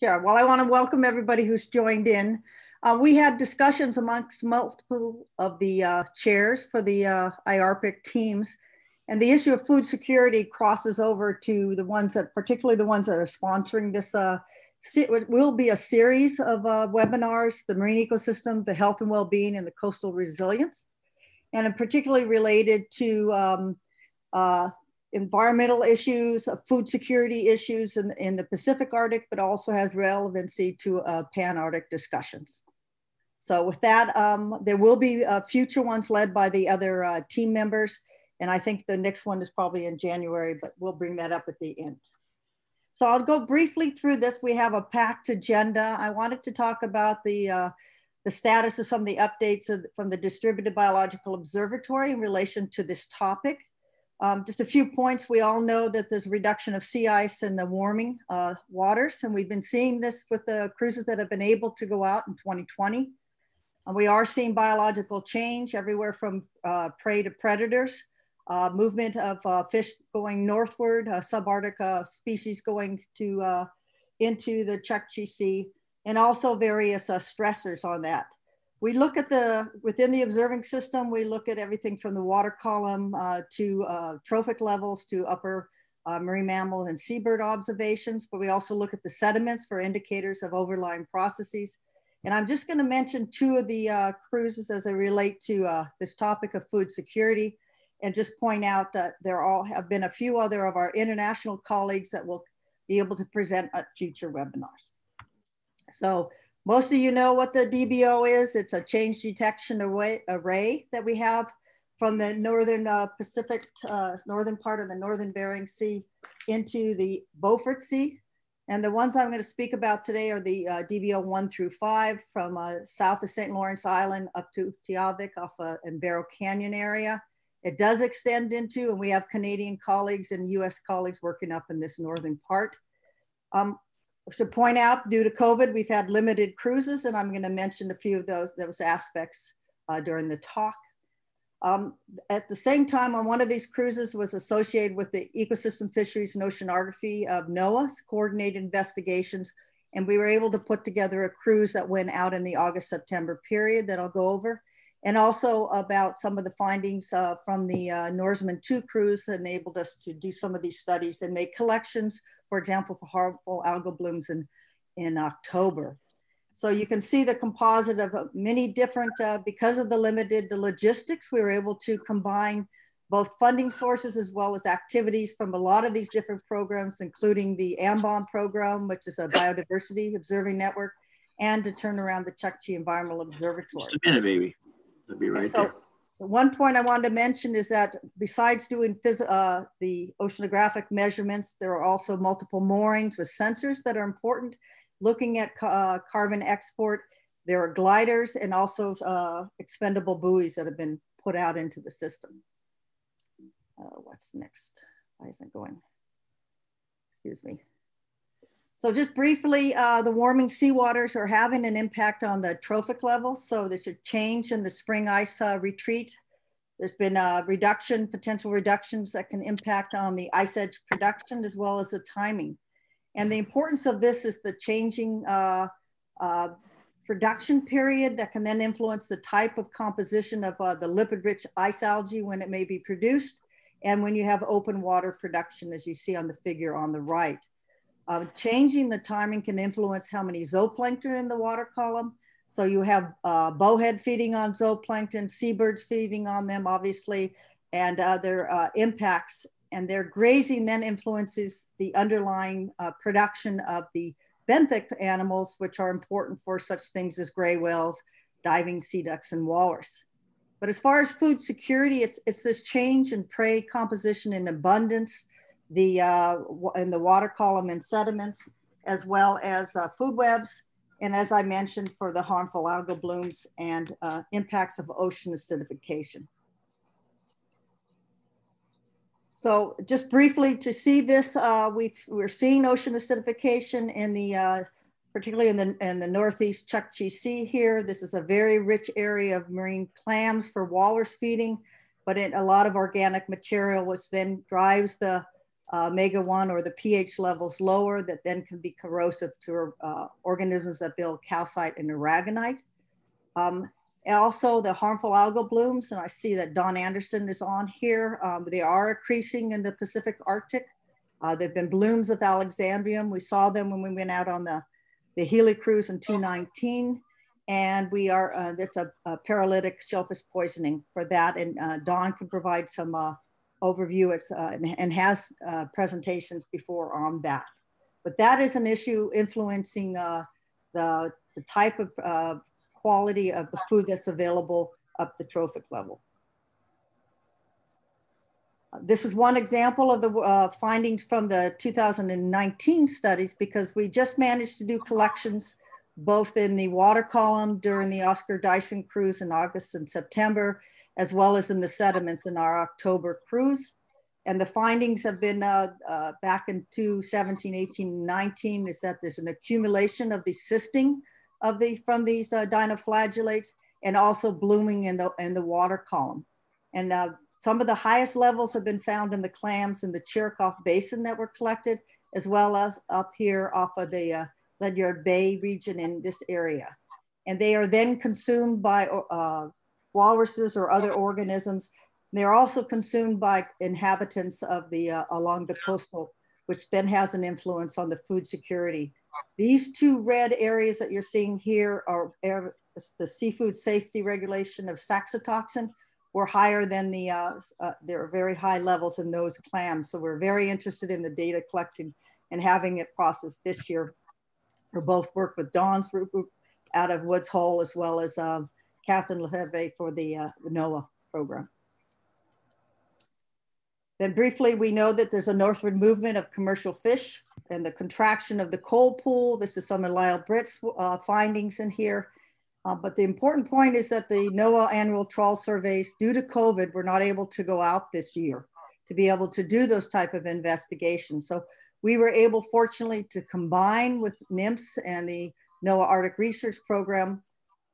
Sure. Well, I want to welcome everybody who's joined in. Uh, we had discussions amongst multiple of the uh, chairs for the uh, IARPC teams, and the issue of food security crosses over to the ones that, particularly the ones that are sponsoring this. Uh, will be a series of uh, webinars: the marine ecosystem, the health and well-being, and the coastal resilience, and particularly related to um, uh, environmental issues, uh, food security issues in, in the Pacific Arctic, but also has relevancy to uh, Pan-Arctic discussions. So with that, um, there will be uh, future ones led by the other uh, team members. And I think the next one is probably in January, but we'll bring that up at the end. So I'll go briefly through this. We have a packed agenda. I wanted to talk about the, uh, the status of some of the updates of, from the Distributed Biological Observatory in relation to this topic. Um, just a few points. We all know that there's a reduction of sea ice in the warming uh, waters, and we've been seeing this with the cruises that have been able to go out in 2020. And we are seeing biological change everywhere from uh, prey to predators, uh, movement of uh, fish going northward, uh, subarctic uh, species going to into the Chukchi Sea, and also various stressors on that we look at the, within the observing system, we look at everything from the water column uh, to uh, trophic levels to upper uh, marine mammal and seabird observations, but we also look at the sediments for indicators of overlying processes. And I'm just gonna mention two of the uh, cruises as they relate to uh, this topic of food security and just point out that there all have been a few other of our international colleagues that will be able to present at future webinars. So most of you know what the DBO is. It's a change detection array, array that we have from the northern uh, Pacific, uh, northern part of the northern Bering Sea into the Beaufort Sea. And the ones I'm going to speak about today are the uh, DBO 1 through 5 from uh, south of St. Lawrence Island up to Utqiagvik off uh, in Barrow Canyon area. It does extend into, and we have Canadian colleagues and US colleagues working up in this northern part. Um, to point out, due to COVID, we've had limited cruises, and I'm going to mention a few of those, those aspects uh, during the talk. Um, at the same time, on one of these cruises was associated with the Ecosystem Fisheries and Oceanography of NOAA's coordinated investigations, and we were able to put together a cruise that went out in the August-September period that I'll go over, and also about some of the findings uh, from the uh, Norseman 2 cruise that enabled us to do some of these studies and make collections for example, for harmful algal blooms in, in October. So you can see the composite of uh, many different, uh, because of the limited the logistics, we were able to combine both funding sources as well as activities from a lot of these different programs, including the AMBON program, which is a biodiversity observing network, and to turn around the Chukchi Environmental Observatory. Just a minute, baby. I'll be right so, there. One point I wanted to mention is that besides doing uh, the oceanographic measurements, there are also multiple moorings with sensors that are important. Looking at uh, carbon export, there are gliders and also uh, expendable buoys that have been put out into the system. Uh, what's next? Why isn't going? Excuse me. So just briefly, uh, the warming seawaters are having an impact on the trophic level. So there's a change in the spring ice uh, retreat. There's been a reduction, potential reductions that can impact on the ice edge production as well as the timing. And the importance of this is the changing uh, uh production period that can then influence the type of composition of uh, the lipid-rich ice algae when it may be produced and when you have open water production as you see on the figure on the right. Uh, changing the timing can influence how many zooplankton in the water column. So you have uh, bowhead feeding on zooplankton, seabirds feeding on them, obviously, and other uh, impacts. And their grazing then influences the underlying uh, production of the benthic animals, which are important for such things as gray whales, diving sea ducks, and walrus. But as far as food security, it's, it's this change in prey composition and abundance the uh, in the water column and sediments, as well as uh, food webs, and as I mentioned, for the harmful algal blooms and uh, impacts of ocean acidification. So just briefly to see this, uh, we are seeing ocean acidification in the, uh, particularly in the, in the Northeast Chukchi Sea here. This is a very rich area of marine clams for walrus feeding, but a lot of organic material which then drives the uh, omega 1 or the pH levels lower that then can be corrosive to uh, organisms that build calcite and aragonite. Um, and also the harmful algal blooms, and I see that Don Anderson is on here. Um, they are increasing in the Pacific Arctic. Uh, there have been blooms of Alexandrium. We saw them when we went out on the, the Healy cruise in 2019. And we are, uh, that's a, a, paralytic shellfish poisoning for that. And uh, Don can provide some uh, overview it's, uh, and, has uh, presentations before on that. But that is an issue influencing the, the type of quality of the food that's available up the trophic level. This is one example of the uh, findings from the 2019 studies because we just managed to do collections both in the water column during the Oscar Dyson cruise in August and September, as well as in the sediments in our October cruise. And the findings have been uh, uh, back in 2017, 18, 19 is that there's an accumulation of the cysting of the, from these uh, dinoflagellates and also blooming in the, in the water column. And uh, some of the highest levels have been found in the clams in the Chirikov Basin that were collected, as well as up here off of the uh, Ledyard Bay region in this area. And they are then consumed by uh, walruses or other organisms. They're also consumed by inhabitants of the, uh, along the coastal, which then has an influence on the food security. These two red areas that you're seeing here are the seafood safety regulation of saxitoxin, were higher than the, uh, uh, there are very high levels in those clams. So we're very interested in the data collection and having it processed this year. We both work with Don's group out of Woods Hole as well as um, Catherine Lefebvre for the uh, NOAA program. Then briefly, we know that there's a northward movement of commercial fish and the contraction of the cold pool. This is some of Lyle Britt's uh, findings in here. Uh, but the important point is that the NOAA annual trawl surveys, due to COVID, were not able to go out this year to be able to do those type of investigations. So we were able, fortunately, to combine with NMFS and the NOAA Arctic Research Program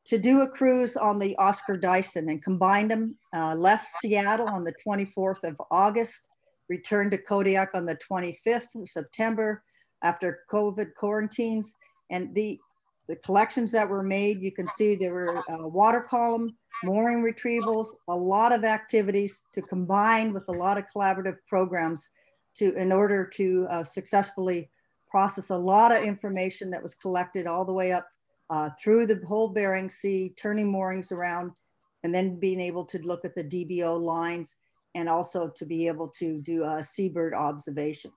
to do a cruise on the Oscar Dyson and combined them, uh, left Seattle on the 24th of August, returned to Kodiak on the 25th of September after COVID quarantines. And the the collections that were made, you can see there were a water column, mooring retrievals, a lot of activities to combine with a lot of collaborative programs to in order to uh, successfully process a lot of information that was collected all the way up uh, through the whole Bering Sea, turning moorings around, and then being able to look at the DBO lines and also to be able to do uh, seabird observations.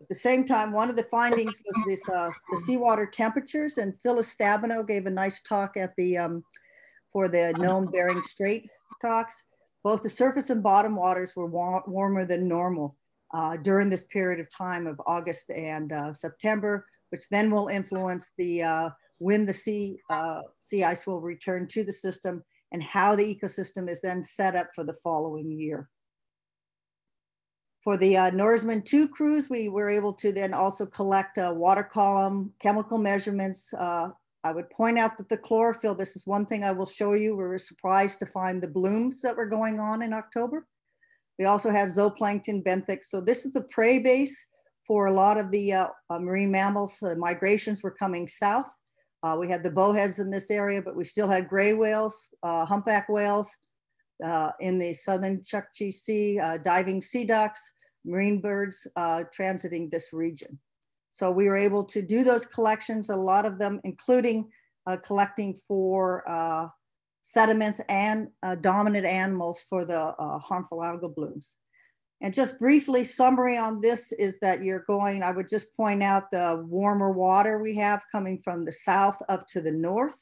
At the same time, one of the findings was this uh, the seawater temperatures, and Phyllis Stabeno gave a nice talk at the um, for the Nome Bering Strait talks. Both the surface and bottom waters were war warmer than normal uh, during this period of time of August and uh, September, which then will influence the uh, when the sea uh, sea ice will return to the system and how the ecosystem is then set up for the following year. For the uh, Norseman 2 cruise, we were able to then also collect a water column, chemical measurements. Uh, I would point out that the chlorophyll, this is one thing I will show you. We were surprised to find the blooms that were going on in October. We also had zooplankton, benthic. So this is the prey base for a lot of the uh, uh marine mammals. The migrations were coming south. Uh, we had the bowheads in this area, but we still had gray whales, uh, humpback whales, uh, in the southern Chukchi Sea, diving sea ducks, marine birds transiting this region. So we were able to do those collections, a lot of them, including uh, collecting for uh, sediments and uh, dominant animals for the harmful algal blooms. And just briefly, summary on this is that you're going, I would just point out the warmer water we have coming from the south up to the north,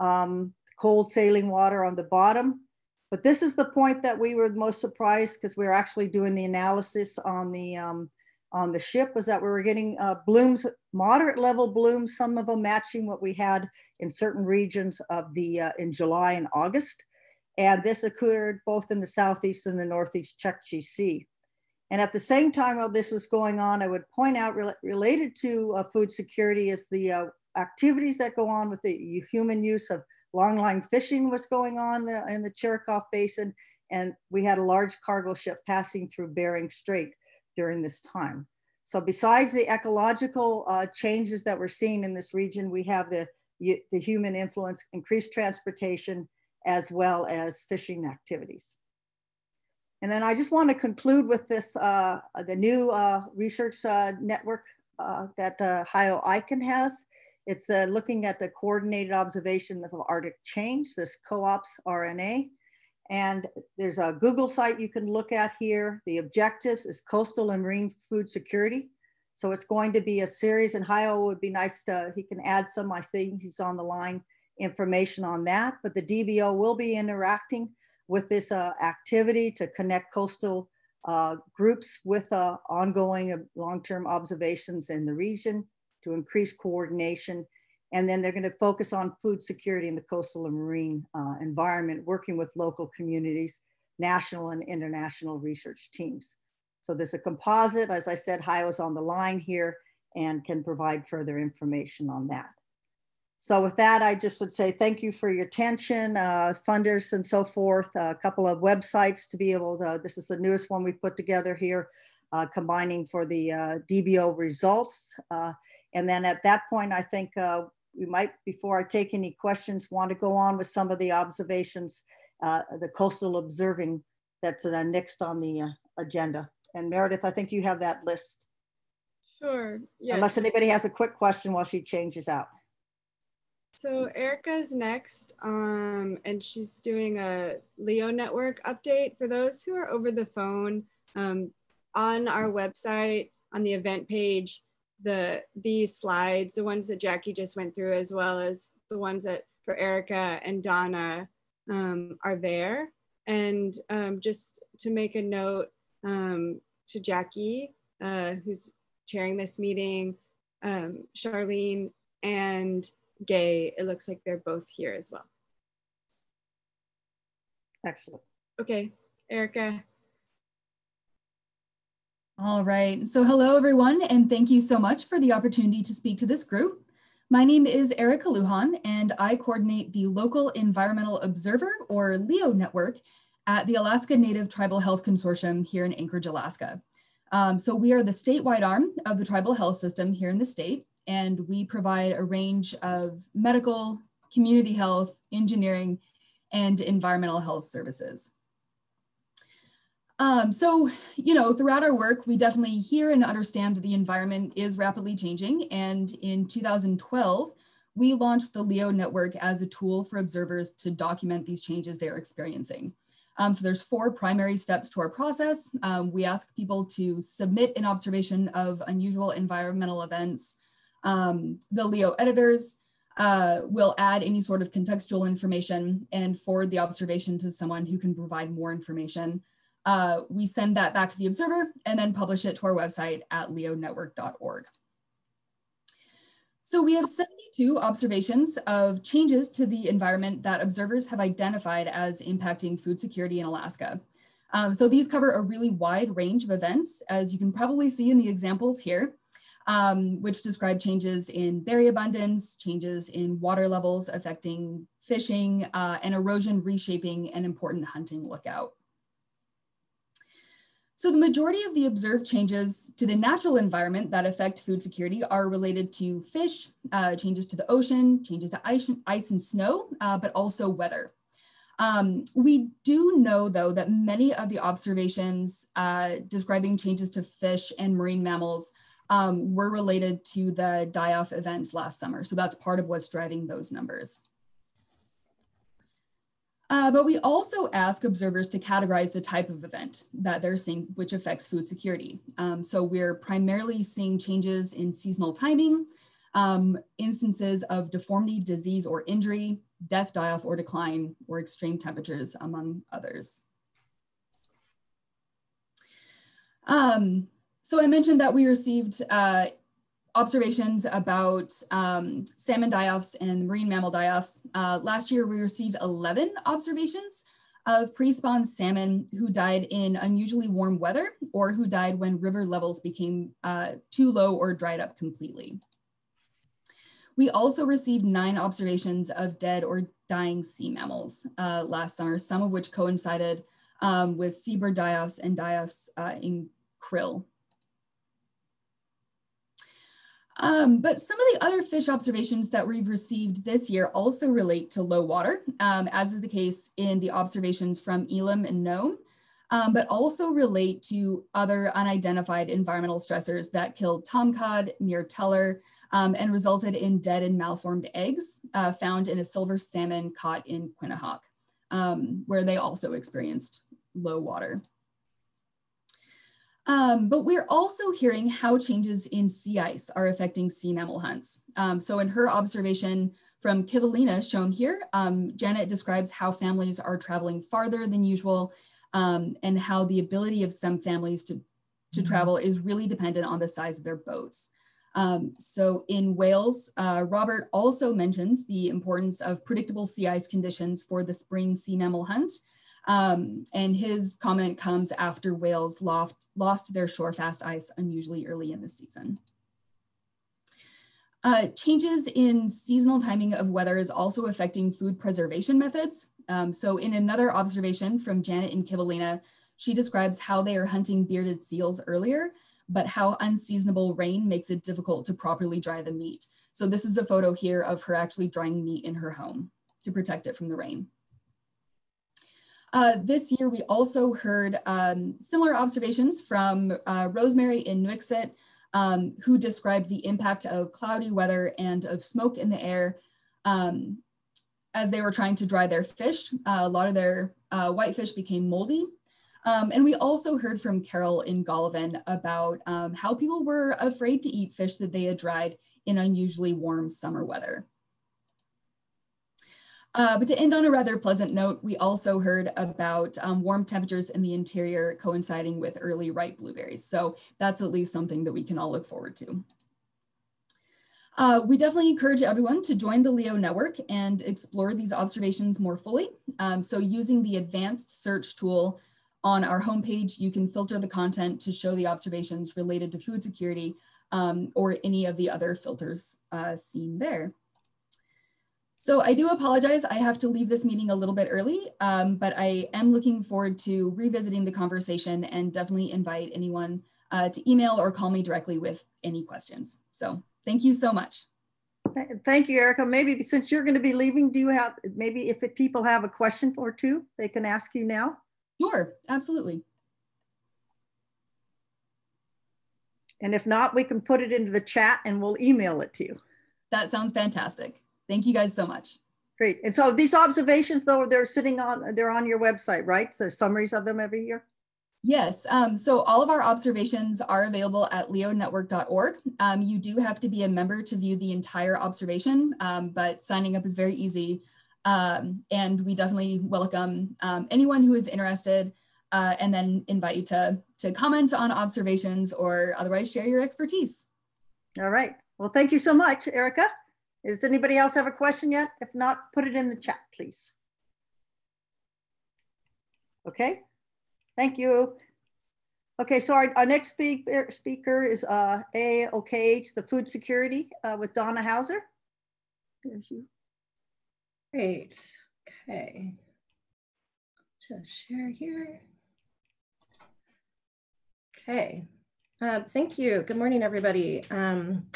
um, cold sailing water on the bottom, but this is the point that we were most surprised because we were actually doing the analysis on the um, on the ship was that we were getting uh, blooms, moderate level blooms, some of them matching what we had in certain regions of the uh, in July and August. And this occurred both in the southeast and the northeast Chukchi Sea. And at the same time while this was going on, I would point out re related to uh, food security is the uh, activities that go on with the human use of longline fishing was going on the, in the Chirikov Basin and we had a large cargo ship passing through Bering Strait during this time. So besides the ecological uh, changes that we're seeing in this region, we have the, the human influence, increased transportation, as well as fishing activities. And then I just want to conclude with this, uh, the new uh, research uh, network uh, that uh, Hajo Eicken has. It's looking at the coordinated observation of Arctic change, this COOPS RNA. And there's a Google site you can look at here. The objectives is coastal and marine food security. So it's going to be a series and Hajo would be nice to, he can add some, I think he's on the line, information on that. But the DBO will be interacting with this uh, activity to connect coastal uh, groups with uh, ongoing uh, long-term observations in the region to increase coordination and then they're going to focus on food security in the coastal and marine uh, environment, working with local communities, national and international research teams. So there's a composite, as I said, Hajo's on the line here and can provide further information on that. So with that, I just would say thank you for your attention, uh, funders and so forth, a couple of websites to be able to, this is the newest one we put together here, uh, combining for the uh, DBO results. Uh, and then at that point, I think uh, we might, before I take any questions, want to go on with some of the observations, uh, the coastal observing that's uh, next on the uh, agenda. And Meredith, I think you have that list. Sure, yes. Unless anybody has a quick question while she changes out. So Erica's next, um, and she's doing a Leo Network update for those who are over the phone. Um, on our website, on the event page, the these slides, the ones that Jackie just went through, as well as the ones that for Erica and Donna um, are there. And um, just to make a note um, to Jackie, uh, who's chairing this meeting, um, Charlene and Gay, it looks like they're both here as well. Excellent. Okay, Erica. All right. So hello, everyone, and thank you so much for the opportunity to speak to this group. My name is Erica Lujan, and I coordinate the Local Environmental Observer, or LEO network, at the Alaska Native Tribal Health Consortium here in Anchorage, Alaska. Um, so we are the statewide arm of the tribal health system here in the state, and we provide a range of medical, community health, engineering, and environmental health services. Um, so, you know, throughout our work, we definitely hear and understand that the environment is rapidly changing. And in 2012, we launched the LEO network as a tool for observers to document these changes they're experiencing. Um, so there's four primary steps to our process. Um, we ask people to submit an observation of unusual environmental events. Um, the LEO editors uh, will add any sort of contextual information and forward the observation to someone who can provide more information. Uh, we send that back to the observer and then publish it to our website at leonetwork.org. So we have 72 observations of changes to the environment that observers have identified as impacting food security in Alaska. Um, so these cover a really wide range of events, as you can probably see in the examples here, um, which describe changes in berry abundance, changes in water levels affecting fishing, uh, and erosion reshaping an important hunting lookout. So the majority of the observed changes to the natural environment that affect food security are related to fish, uh, changes to the ocean, changes to ice, ice and snow, uh, but also weather. Um, we do know, though, that many of the observations uh, describing changes to fish and marine mammals um, were related to the die-off events last summer. So that's part of what's driving those numbers. Uh, but we also ask observers to categorize the type of event that they're seeing, which affects food security. Um, so we're primarily seeing changes in seasonal timing, um, instances of deformity, disease, or injury, death, die-off, or decline, or extreme temperatures, among others. Um, so I mentioned that we received uh, observations about um, salmon die-offs and marine mammal die-offs. Uh, last year, we received 11 observations of pre-spawn salmon who died in unusually warm weather or who died when river levels became uh, too low or dried up completely. We also received nine observations of dead or dying sea mammals uh, last summer, some of which coincided um, with seabird die-offs and die-offs uh, in krill. Um, but some of the other fish observations that we've received this year also relate to low water, um, as is the case in the observations from Elim and Nome, um, but also relate to other unidentified environmental stressors that killed tomcod near Teller um, and resulted in dead and malformed eggs uh, found in a silver salmon caught in Quinhagak, um, where they also experienced low water. Um, but we're also hearing how changes in sea ice are affecting sea mammal hunts. Um, so in her observation from Kivalina shown here, um, Janet describes how families are traveling farther than usual um, and how the ability of some families to, to mm-hmm. travel is really dependent on the size of their boats. Um, so in Wales, uh, Robert also mentions the importance of predictable sea ice conditions for the spring sea mammal hunt, um, and his comment comes after Wales lost, lost their shore fast ice unusually early in the season. Uh, changes in seasonal timing of weather is also affecting food preservation methods. Um, so in another observation from Janet in Kivalina, she describes how they are hunting bearded seals earlier, but how unseasonable rain makes it difficult to properly dry the meat. So this is a photo here of her actually drying meat in her home to protect it from the rain. Uh, this year, we also heard um, similar observations from uh, Rosemary in Nuiqsut, um, who described the impact of cloudy weather and of smoke in the air um, as they were trying to dry their fish. Uh, a lot of their uh, whitefish became moldy. Um, and we also heard from Carol in Golovin about um, how people were afraid to eat fish that they had dried in unusually warm summer weather. Uh, but to end on a rather pleasant note, we also heard about um, warm temperatures in the interior coinciding with early ripe blueberries. So that's at least something that we can all look forward to. Uh, we definitely encourage everyone to join the LEO network and explore these observations more fully. Um, so using the advanced search tool on our homepage, you can filter the content to show the observations related to food security um, or any of the other filters uh, seen there. So I do apologize, I have to leave this meeting a little bit early, um, but I am looking forward to revisiting the conversation and definitely invite anyone uh, to email or call me directly with any questions. So thank you so much. Thank you, Erica. Maybe since you're going to be leaving, do you have, maybe if people have a question or two, they can ask you now? Sure, absolutely. And if not, we can put it into the chat and we'll email it to you. That sounds fantastic. Thank you guys so much. Great. And so these observations, though, they're sitting on, they're on your website, right? So summaries of them every year? Yes, um, so all of our observations are available at leonetwork.org. Um, you do have to be a member to view the entire observation, um, but signing up is very easy. Um, and we definitely welcome um, anyone who is interested uh, and then invite you to, to comment on observations or otherwise share your expertise. All right. Well, thank you so much, Erica. Does anybody else have a question yet? If not, put it in the chat, please. Okay, thank you. Okay, so our, our next speaker, speaker is uh, AOKH, the food security uh, with Donna Hauser. Great, okay. Just share here. Okay, uh, thank you. Good morning, everybody. Um,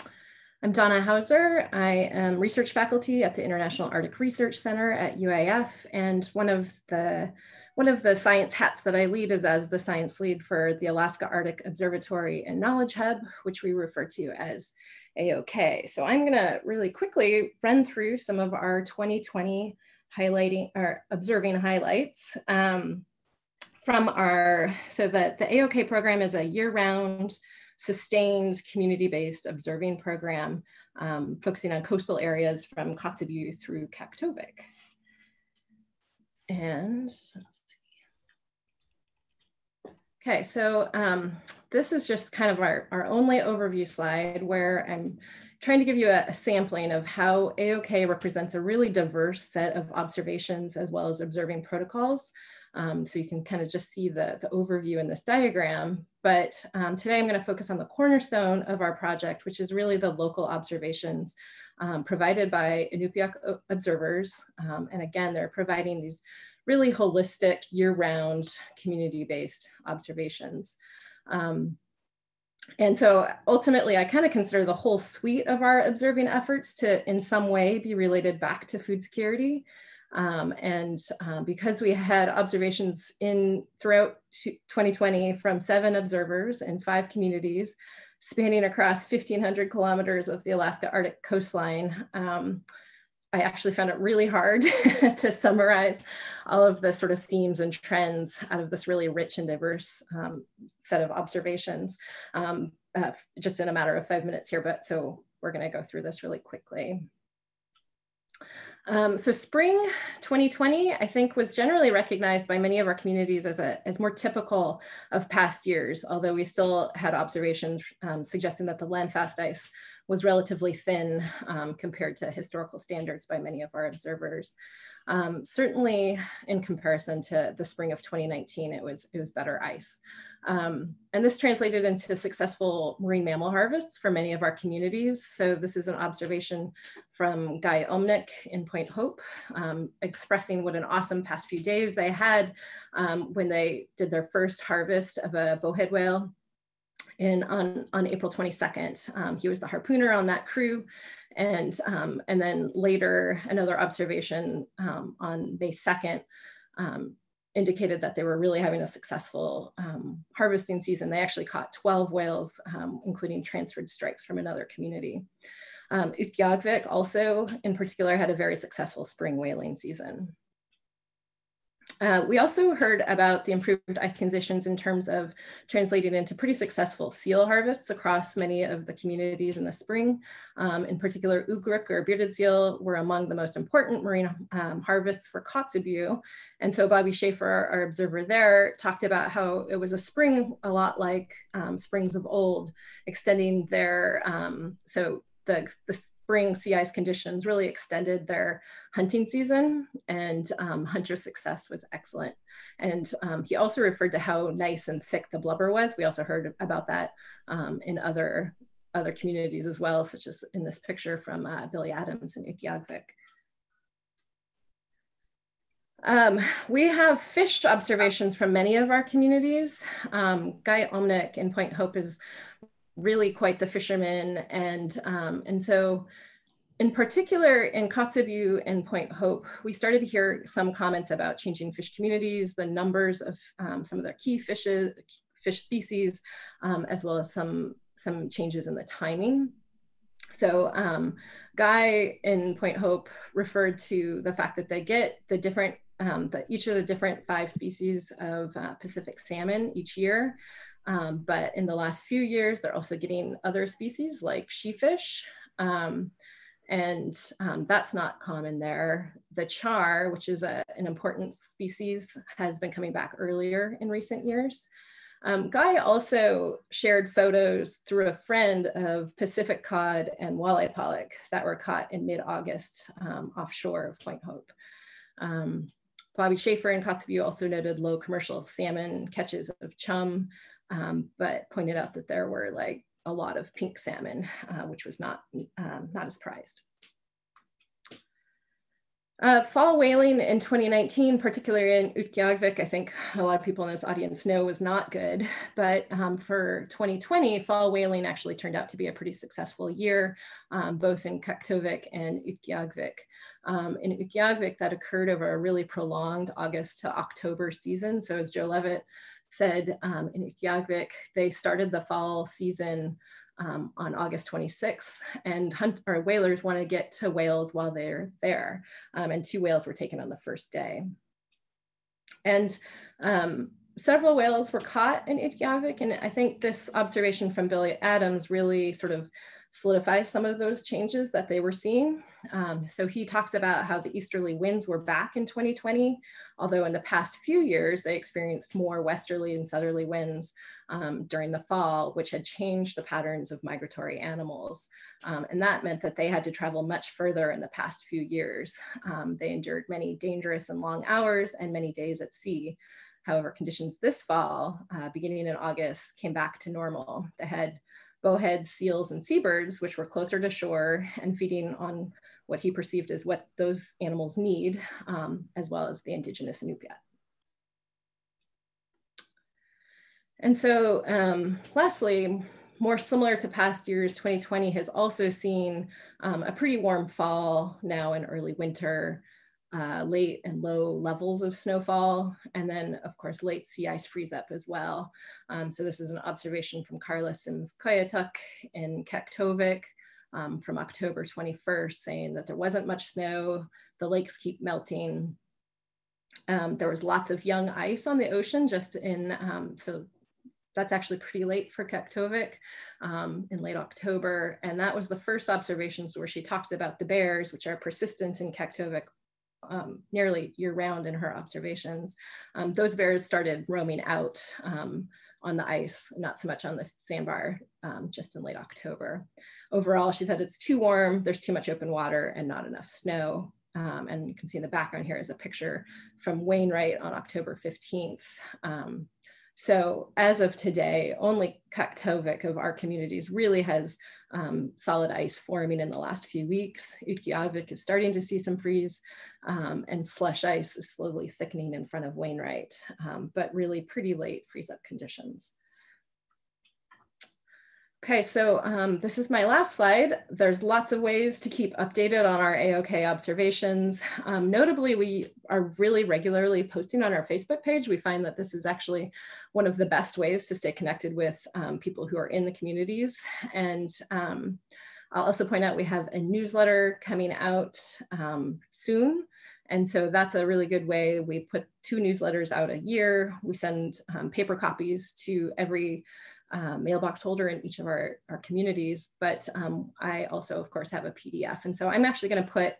I'm Donna Hauser. I am research faculty at the International Arctic Research Center at UAF, and one of the one of the science hats that I lead is as the science lead for the Alaska Arctic Observatory and Knowledge Hub, which we refer to as AOK. So I'm going to really quickly run through some of our 2020 highlighting or observing highlights. Um, from our, so that the AOK program is a year-round sustained community-based observing program um, focusing on coastal areas from Kotzebue through Kaktovik. And Okay, so um, this is just kind of our, our only overview slide where I'm trying to give you a, a, sampling of how AOK represents a really diverse set of observations as well as observing protocols um, so you can kind of just see the, the overview in this diagram. But um, today I'm gonna focus on the cornerstone of our project, which is really the local observations um, provided by Inupiaq observers. Um, and again, they're providing these really holistic year-round community-based observations. Um, and so ultimately, I kind of consider the whole suite of our observing efforts to in some way be related back to food security. Um, and um, because we had observations in throughout 2020 from seven observers in five communities spanning across 1500 kilometers of the Alaska Arctic coastline, um, I actually found it really hard to summarize all of the sort of themes and trends out of this really rich and diverse um, set of observations, um, uh, just in a matter of five minutes here, but so we're gonna go through this really quickly. Um, so spring 2020, I think was generally recognized by many of our communities as, a, as more typical of past years, although we still had observations um, suggesting that the landfast ice was relatively thin um, compared to historical standards by many of our observers. Um, certainly in comparison to the spring of 2019, it was, it was better ice. Um, and this translated into successful marine mammal harvests for many of our communities. So this is an observation from Guy Omnick in Point Hope, um, expressing what an awesome past few days they had um, when they did their first harvest of a bowhead whale in on, on April 22nd. Um, he was the harpooner on that crew. And, um, and then later, another observation um, on May 2nd um, indicated that they were really having a successful um, harvesting season. They actually caught 12 whales, um, including transferred strikes from another community. Um, Utqiagvik also in particular had a very successful spring whaling season. Uh, we also heard about the improved ice conditions in terms of translating into pretty successful seal harvests across many of the communities in the spring. Um, in particular, ugruk or bearded seal were among the most important marine um, harvests for Kotzebue. And so Bobby Schaefer, our observer there, talked about how it was a spring a lot like um, springs of old, extending their, um, so the, the spring sea ice conditions really extended their hunting season and um, hunter success was excellent. And um, he also referred to how nice and thick the blubber was. We also heard about that um, in other, other communities as well, such as in this picture from uh, Billy Adams in Utqiagvik. Um, we have fish observations from many of our communities. Um, Guy Omnick in Point Hope is really quite the fisherman. And, um, and so in particular in Kotzebue and Point Hope, we started to hear some comments about changing fish communities, the numbers of um, some of their key fishes, fish species, um, as well as some, some changes in the timing. So um, Guy in Point Hope referred to the fact that they get the different, um, the, each of the different five species of uh, Pacific salmon each year. Um, but in the last few years, they're also getting other species like sheefish. Um, and um, that's not common there. The char, which is a, an important species, has been coming back earlier in recent years. Um, Guy also shared photos through a friend of Pacific cod and walleye pollock that were caught in mid-August um, offshore of Point Hope. Um, Bobby Schaefer in Kotzebue also noted low commercial salmon catches of chum, um, but pointed out that there were like a lot of pink salmon, uh, which was not, um, not as prized. Uh, fall whaling in 2019, particularly in Utqiagvik, I think a lot of people in this audience know was not good. But um, for 2020, fall whaling actually turned out to be a pretty successful year, um, both in Kaktovik and Utqiagvik. Um, in Utqiagvik, that occurred over a really prolonged August to October season. So as Joe Leavitt said um, in Utqiagvik, they started the fall season um, on August 26th, and hunt or whalers want to get to whales while they're there. Um, and two whales were taken on the first day. And um, several whales were caught in Utqiagvik, and I think this observation from Billy Adams really sort of solidify some of those changes that they were seeing. Um, so he talks about how the easterly winds were back in 2020, although in the past few years, they experienced more westerly and southerly winds um, during the fall, which had changed the patterns of migratory animals. Um, and that meant that they had to travel much further in the past few years. Um, they endured many dangerous and long hours and many days at sea. However, conditions this fall, uh, beginning in August, came back to normal. They had bowheads, seals, and seabirds, which were closer to shore and feeding on what he perceived as what those animals need, um, as well as the indigenous Inupiat. And so um, lastly, more similar to past years, 2020 has also seen um, a pretty warm fall now in early winter, uh, late and low levels of snowfall, and then of course late sea ice freeze up as well. Um, so this is an observation from Carla Sims Kayotuk in Kaktovik um, from October 21st saying that there wasn't much snow, the lakes keep melting. Um, there was lots of young ice on the ocean just in, um, so that's actually pretty late for Kaktovik um, in late October. And that was the first observations where she talks about the bears, which are persistent in Kaktovik um, nearly year round in her observations. Um, those bears started roaming out um, on the ice, not so much on the sandbar, um, just in late October. Overall, she said it's too warm, there's too much open water and not enough snow. Um, and you can see in the background here is a picture from Wainwright on October 15th. So as of today, only Kaktovik of our communities really has um, solid ice forming in the last few weeks. Utqiagvik is starting to see some freeze um, and slush ice is slowly thickening in front of Wainwright, um, but really pretty late freeze up conditions. Okay, so um, this is my last slide. There's lots of ways to keep updated on our AOK observations. Um, notably, we are really regularly posting on our Facebook page. We find that this is actually one of the best ways to stay connected with um, people who are in the communities. And um, I'll also point out we have a newsletter coming out um, soon. And so that's a really good way. We put two newsletters out a year. We send um, paper copies to every uh, mailbox holder in each of our, our communities, but um, I also, of course, have a PDF. And so I'm actually going to put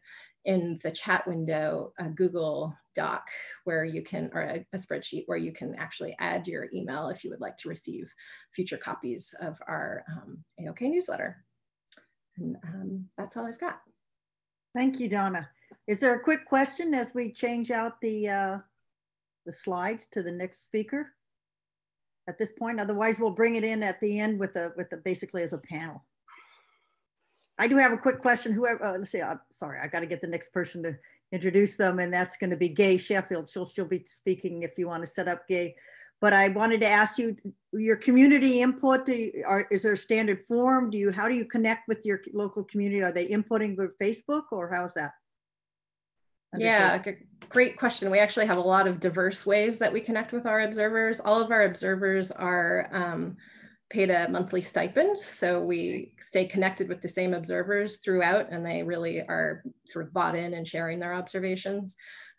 in the chat window a Google Doc where you can, or a, a, spreadsheet where you can actually add your email if you would like to receive future copies of our um, AOK newsletter. And um, that's all I've got. Thank you, Donna. Is there a quick question as we change out the, uh, the slides to the next speaker? At this point. Otherwise, we'll bring it in at the end with a with a basically as a panel. I do have a quick question. Whoever, uh, let's see. I'm sorry, I got to get the next person to introduce them, and that's going to be Gay Sheffield. She'll she'll be speaking if you want to set up Gay. But I wanted to ask you your community input. You, are, is there a standard form? Do you how do you connect with your local community? Are they inputting with Facebook or how's that? Yeah, great question. We actually have a lot of diverse ways that we connect with our observers. All of our observers are um, paid a monthly stipend. So we stay connected with the same observers throughout and they really are sort of bought in and sharing their observations.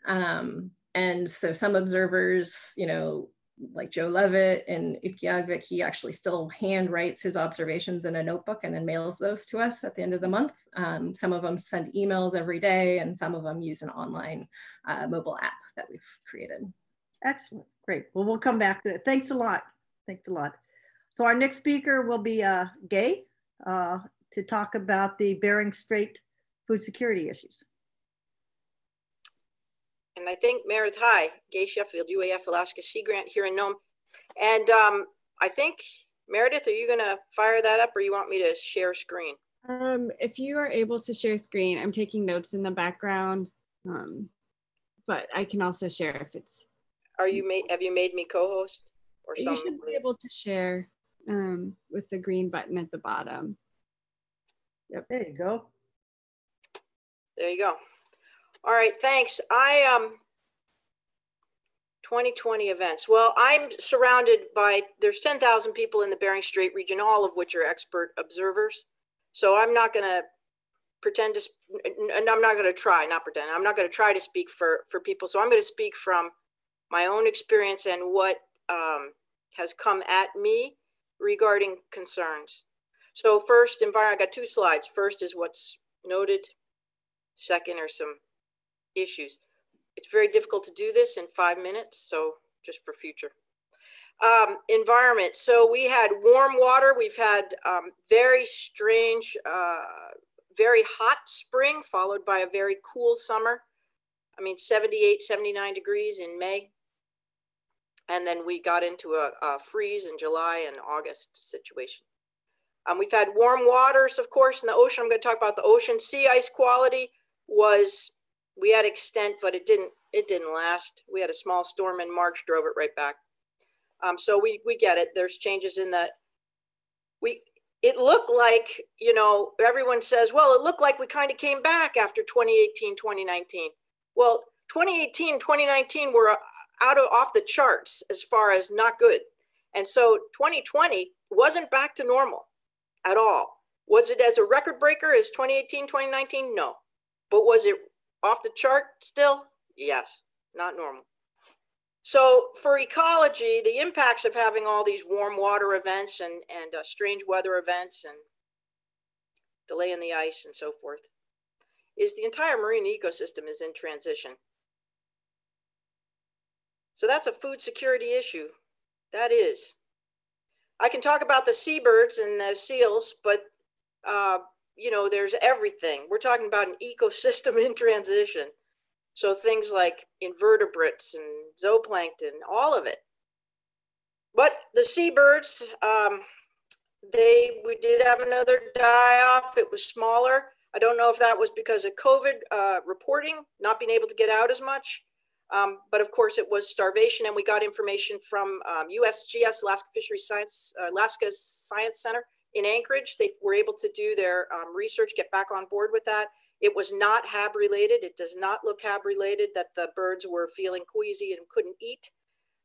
Um, and so some observers, you know, like Joe Leavitt and Utqiagvik, he actually still hand writes his observations in a notebook and then mails those to us at the end of the month. Um, some of them send emails every day and some of them use an online uh, mobile app that we've created. Excellent, great. Well, we'll come back to it. Thanks a lot. Thanks a lot. So our next speaker will be uh, Gay uh, to talk about the Bering Strait food security issues. And I think Meredith, Hi, Gay Sheffield, UAF Alaska Sea Grant here in Nome. And um, I think, Meredith, are you gonna fire that up or you want me to share screen? Um, if you are able to share screen, I'm taking notes in the background, um, but I can also share if it's. Are you made, have you made me co-host or something? You should be able to share um, with the green button at the bottom. Yep, there you go. There you go. All right, thanks. I um 2020 events. Well, I'm surrounded by there's 10,000 people in the Bering Strait region, all of which are expert observers. So I'm not going to pretend to, and I'm not going to try, not pretend. I'm not going to try to speak for for people. So I'm going to speak from my own experience and what um, has come at me regarding concerns. So first, environment. I got two slides. First is what's noted. Second are some issues. It's very difficult to do this in five minutes, so just for future. Um, environment. So we had warm water. We've had um, very strange, uh, very hot spring followed by a very cool summer. I mean, 78, 79 degrees in May. And then we got into a, a freeze in July and August situation. Um, we've had warm waters, of course, in the ocean. I'm going to talk about the ocean sea ice quality was we had extent, but it didn't it didn't last. We had a small storm in March, drove it right back. Um, so we we get it. There's changes in the we it looked like, you know, everyone says, well, it looked like we kind of came back after 2018, 2019. Well, 2018, 2019 were out of off the charts as far as not good. And so 2020 wasn't back to normal at all. Was it as a record breaker as 2018, 2019? No. But was it off the chart still? Yes, not normal. So for ecology, the impacts of having all these warm water events and, and uh, strange weather events and delay in the ice and so forth is the entire marine ecosystem is in transition. So that's a food security issue. That is. I can talk about the seabirds and the seals, but uh, you know, there's everything. We're talking about an ecosystem in transition. So things like invertebrates and zooplankton, all of it. But the seabirds, um, they we did have another die off. It was smaller. I don't know if that was because of COVID uh, reporting, not being able to get out as much. Um, but of course, it was starvation, and we got information from um, USGS, Alaska Fisheries Science, uh, Alaska Science Center in Anchorage. They were able to do their um, research, get back on board with that. It was not HAB related. It does not look HAB related that the birds were feeling queasy and couldn't eat.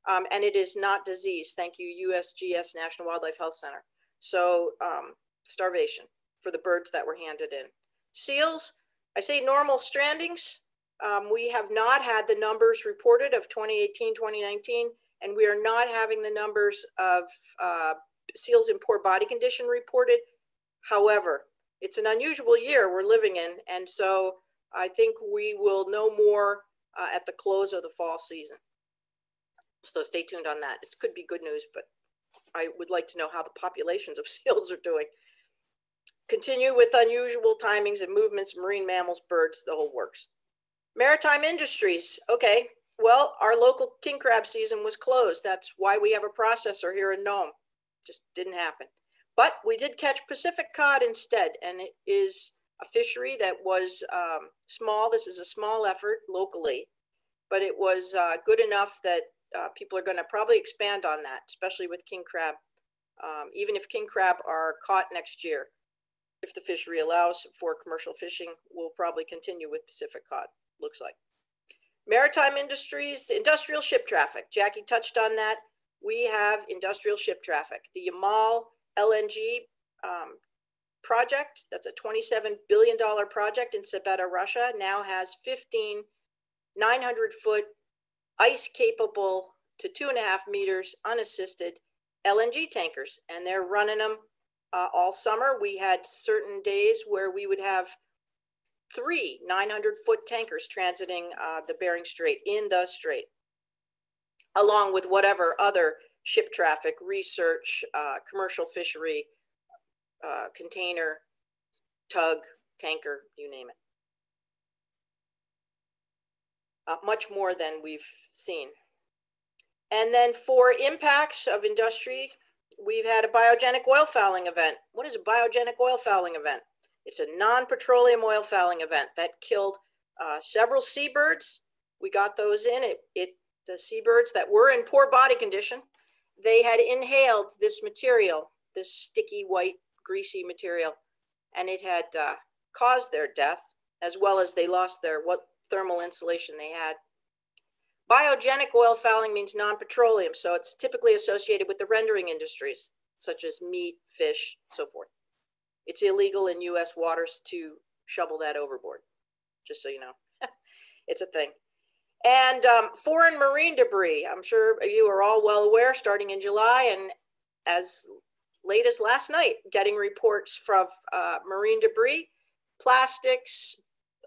Um, and it is not disease. Thank you, USGS National Wildlife Health Center. So um, starvation for the birds that were handed in. Seals, I say normal strandings. Um, we have not had the numbers reported of 2018, 2019, and we are not having the numbers of uh, seals in poor body condition reported. However, it's an unusual year we're living in. And so I think we will know more uh, at the close of the fall season. So stay tuned on that. It could be good news, but I would like to know how the populations of seals are doing. Continue with unusual timings and movements, marine mammals, birds, the whole works. Maritime industries. Okay, well, our local king crab season was closed. That's why we have a processor here in Nome. Just didn't happen. But we did catch Pacific cod instead, and it is a fishery that was um, small. This is a small effort locally, but it was uh, good enough that uh, people are going to probably expand on that, especially with king crab. Um, even if king crab are caught next year, if the fishery allows for commercial fishing, we'll probably continue with Pacific cod, looks like. Maritime industries, industrial ship traffic. Jackie touched on that. We have industrial ship traffic. The Yamal LNG um, project, that's a $27 billion project in Sabetta, Russia, now has 15 900 foot ice capable to two and a half meters unassisted LNG tankers. And they're running them uh, all summer. We had certain days where we would have three 900 foot tankers transiting uh, the Bering Strait in the strait, along with whatever other ship traffic, research, uh, commercial fishery, uh, container, tug, tanker, you name it. Uh, much more than we've seen. And then for impacts of industry, we've had a biogenic oil fouling event. What is a biogenic oil fouling event? It's a non-petroleum oil fouling event that killed uh, several seabirds. We got those in. It, it the seabirds that were in poor body condition they had inhaled this material, this sticky white greasy material, and it had uh, caused their death, as well as they lost their what thermal insulation they had. Biogenic oil fouling means non-petroleum, so it's typically associated with the rendering industries, such as meat, fish, so forth. It's illegal in US waters to shovel that overboard, just so you know. it's a thing. And um, foreign marine debris, I'm sure you are all well aware, starting in July and as late as last night, getting reports from uh, marine debris, plastics,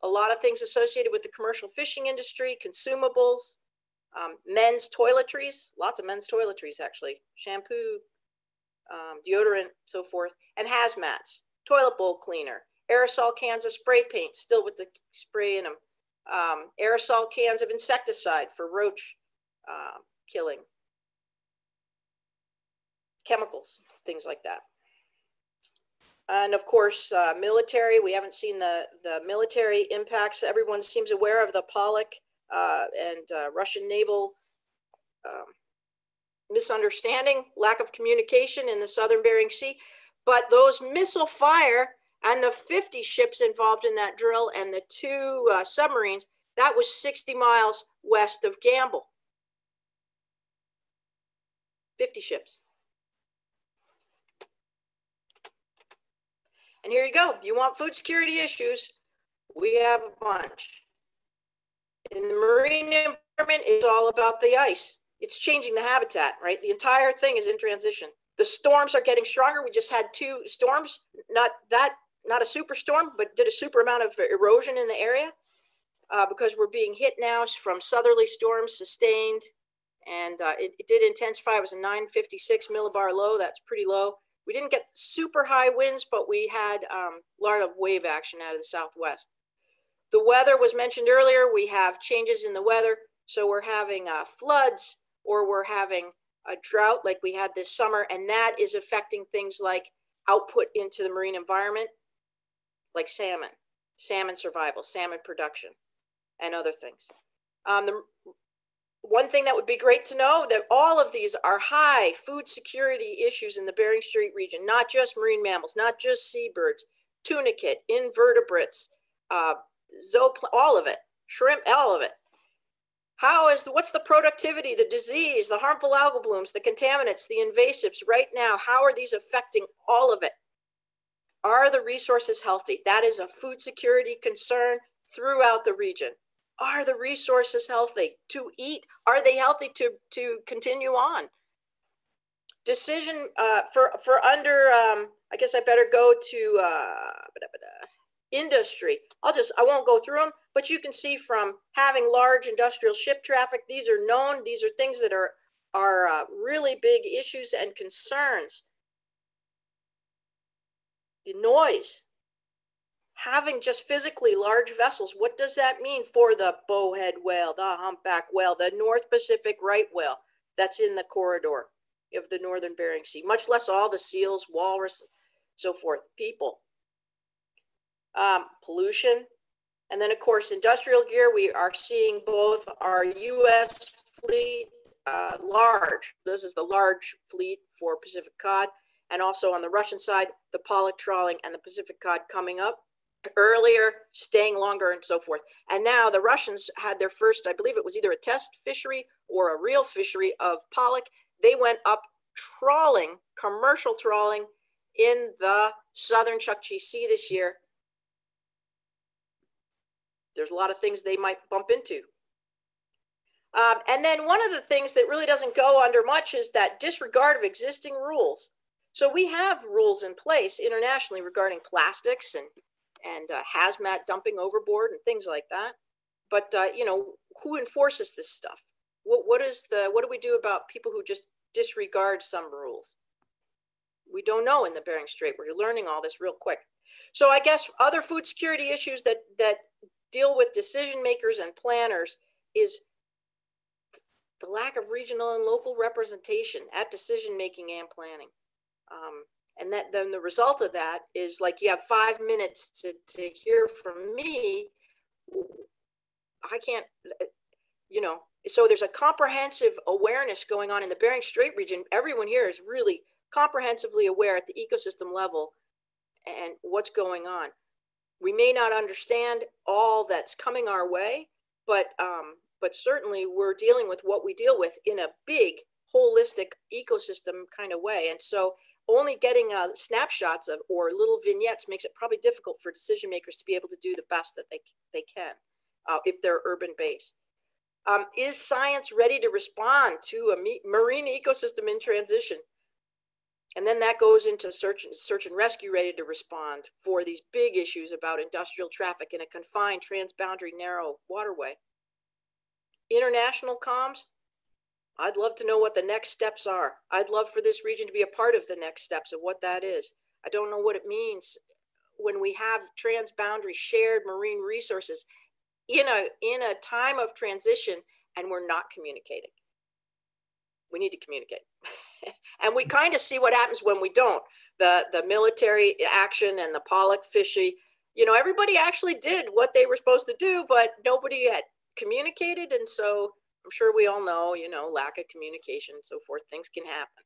a lot of things associated with the commercial fishing industry, consumables, um, men's toiletries, lots of men's toiletries actually, shampoo, um, deodorant, so forth, and hazmats, toilet bowl cleaner, aerosol cans of spray paint, still with the spray in them, um, aerosol cans of insecticide for roach uh, killing, chemicals, things like that. And of course, uh, military, we haven't seen the, the military impacts. Everyone seems aware of the Pollock uh, and uh, Russian naval um, misunderstanding, lack of communication in the southern Bering Sea. But those missile fire and the 50 ships involved in that drill and the two uh, submarines, that was 60 miles west of Gambell. 50 ships. And here you go. You want food security issues? We have a bunch. In the marine environment, it's all about the ice. It's changing the habitat, right? The entire thing is in transition. The storms are getting stronger. We just had two storms, not that, not a super storm, but did a super amount of erosion in the area uh, because we're being hit now from southerly storms sustained. And uh, it, it did intensify. It was a 956 millibar low. That's pretty low. We didn't get super high winds, but we had um, a lot of wave action out of the southwest. The weather was mentioned earlier. We have changes in the weather. So we're having uh, floods or we're having a drought like we had this summer. And that is affecting things like output into the marine environment, like salmon, salmon survival, salmon production, and other things. Um, the one thing that would be great to know that all of these are high food security issues in the Bering Strait region, not just marine mammals, not just seabirds, tunicate, invertebrates, uh, zoopl- all of it, shrimp, all of it. How is the, what's the productivity, the disease, the harmful algal blooms, the contaminants, the invasives right now? How are these affecting all of it? Are the resources healthy? That is a food security concern throughout the region. Are the resources healthy? To eat are they healthy to to continue on? Decision uh, for for under um, i guess i better go to uh, industry. I'll just i won't go through them but you can see from having large industrial ship traffic these are known. These are things that are are uh, really big issues and concerns the noise having just physically large vessels, what does that mean for the bowhead whale, the humpback whale, the North Pacific right whale that's in the corridor of the Northern Bering Sea, much less all the seals, walrus, so forth, people. Um, pollution. And then, of course, industrial gear, we are seeing both our US fleet, uh, large, this is the large fleet for Pacific cod, and also on the Russian side, the pollock trawling and the Pacific cod coming up earlier, staying longer, and so forth. And now the Russians had their first, I believe it was either a test fishery or a real fishery of pollock. They went up trawling, commercial trawling in the southern Chukchi Sea this year. There's a lot of things they might bump into. Um, and then one of the things that really doesn't go under much is that disregard of existing rules. So we have rules in place internationally regarding plastics and and uh, hazmat dumping overboard and things like that. But uh, you know, who enforces this stuff? What what is the what do we do about people who just disregard some rules? We don't know in the Bering Strait. We're learning all this real quick. So I guess other food security issues that that deal with decision makers and planners is the lack of regional and local representation at decision making and planning. Um, and that then the result of that is like you have five minutes to, to hear from me. I can't you know so there's a comprehensive awareness going on in the bering strait region. Everyone here is really comprehensively aware at the ecosystem level and what's going on. We may not understand all that's coming our way but um, but certainly we're dealing with what we deal with in a big holistic ecosystem kind of way. And so only getting uh, snapshots of or little vignettes makes it probably difficult for decision makers to be able to do the best that they, they can uh, if they're urban based. Um, is science ready to respond to a marine ecosystem in transition? And then that goes into search, and, search and rescue ready to respond for these big issues about industrial traffic in a confined transboundary narrow waterway. International comms, I'd love to know what the next steps are. I'd love for this region to be a part of the next steps of what that is. I don't know what it means when we have transboundary shared marine resources in a in a time of transition and we're not communicating. We need to communicate. and we kind of see what happens when we don't. the, the military action and the pollock fishy, you know, everybody actually did what they were supposed to do, but nobody had communicated. And so I'm sure we all know, you know, lack of communication and so forth, things can happen.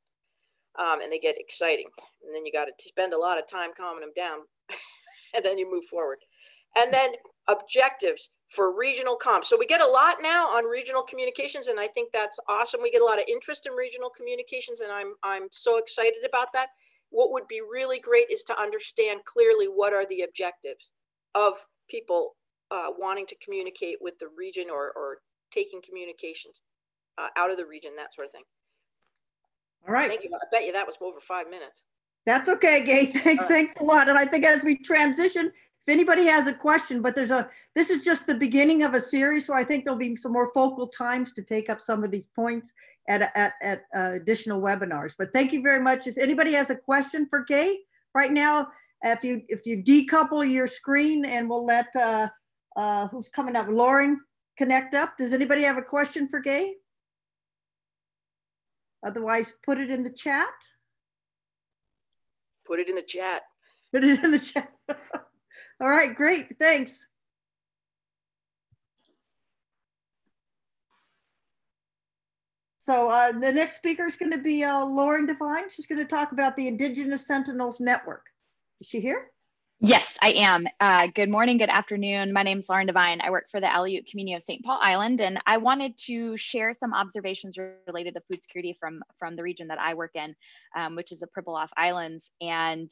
Um, and they get exciting. And then you got to spend a lot of time calming them down and then you move forward. And then objectives for regional comps. So we get a lot now on regional communications, and I think that's awesome. We get a lot of interest in regional communications, and I'm I'm so excited about that. What would be really great is to understand clearly what are the objectives of people uh, wanting to communicate with the region or, or taking communications uh, out of the region, that sort of thing. All right. Thank you. I bet you that was over five minutes. That's okay, Gay. Thanks, right. thanks a lot. And I think as we transition, if anybody has a question, but there's a, this is just the beginning of a series. So I think there'll be some more focal times to take up some of these points at, at, at uh, additional webinars. But thank you very much. If anybody has a question for Gay right now, if you, if you decouple your screen and we'll let, uh, uh, who's coming up? Lauren connect up. Does anybody have a question for Gay? Otherwise, put it in the chat. Put it in the chat. Put it in the chat. All right, great, thanks. So uh, the next speaker is going to be uh, Lauren Divine. She's going to talk about the Indigenous Sentinels Network. Is she here? Yes, I am. Uh, good morning, good afternoon. My name is Lauren Divine. I work for the Aleut community of St. Paul Island, and I wanted to share some observations related to food security from, from the region that I work in, um, which is the Pribilof Islands. And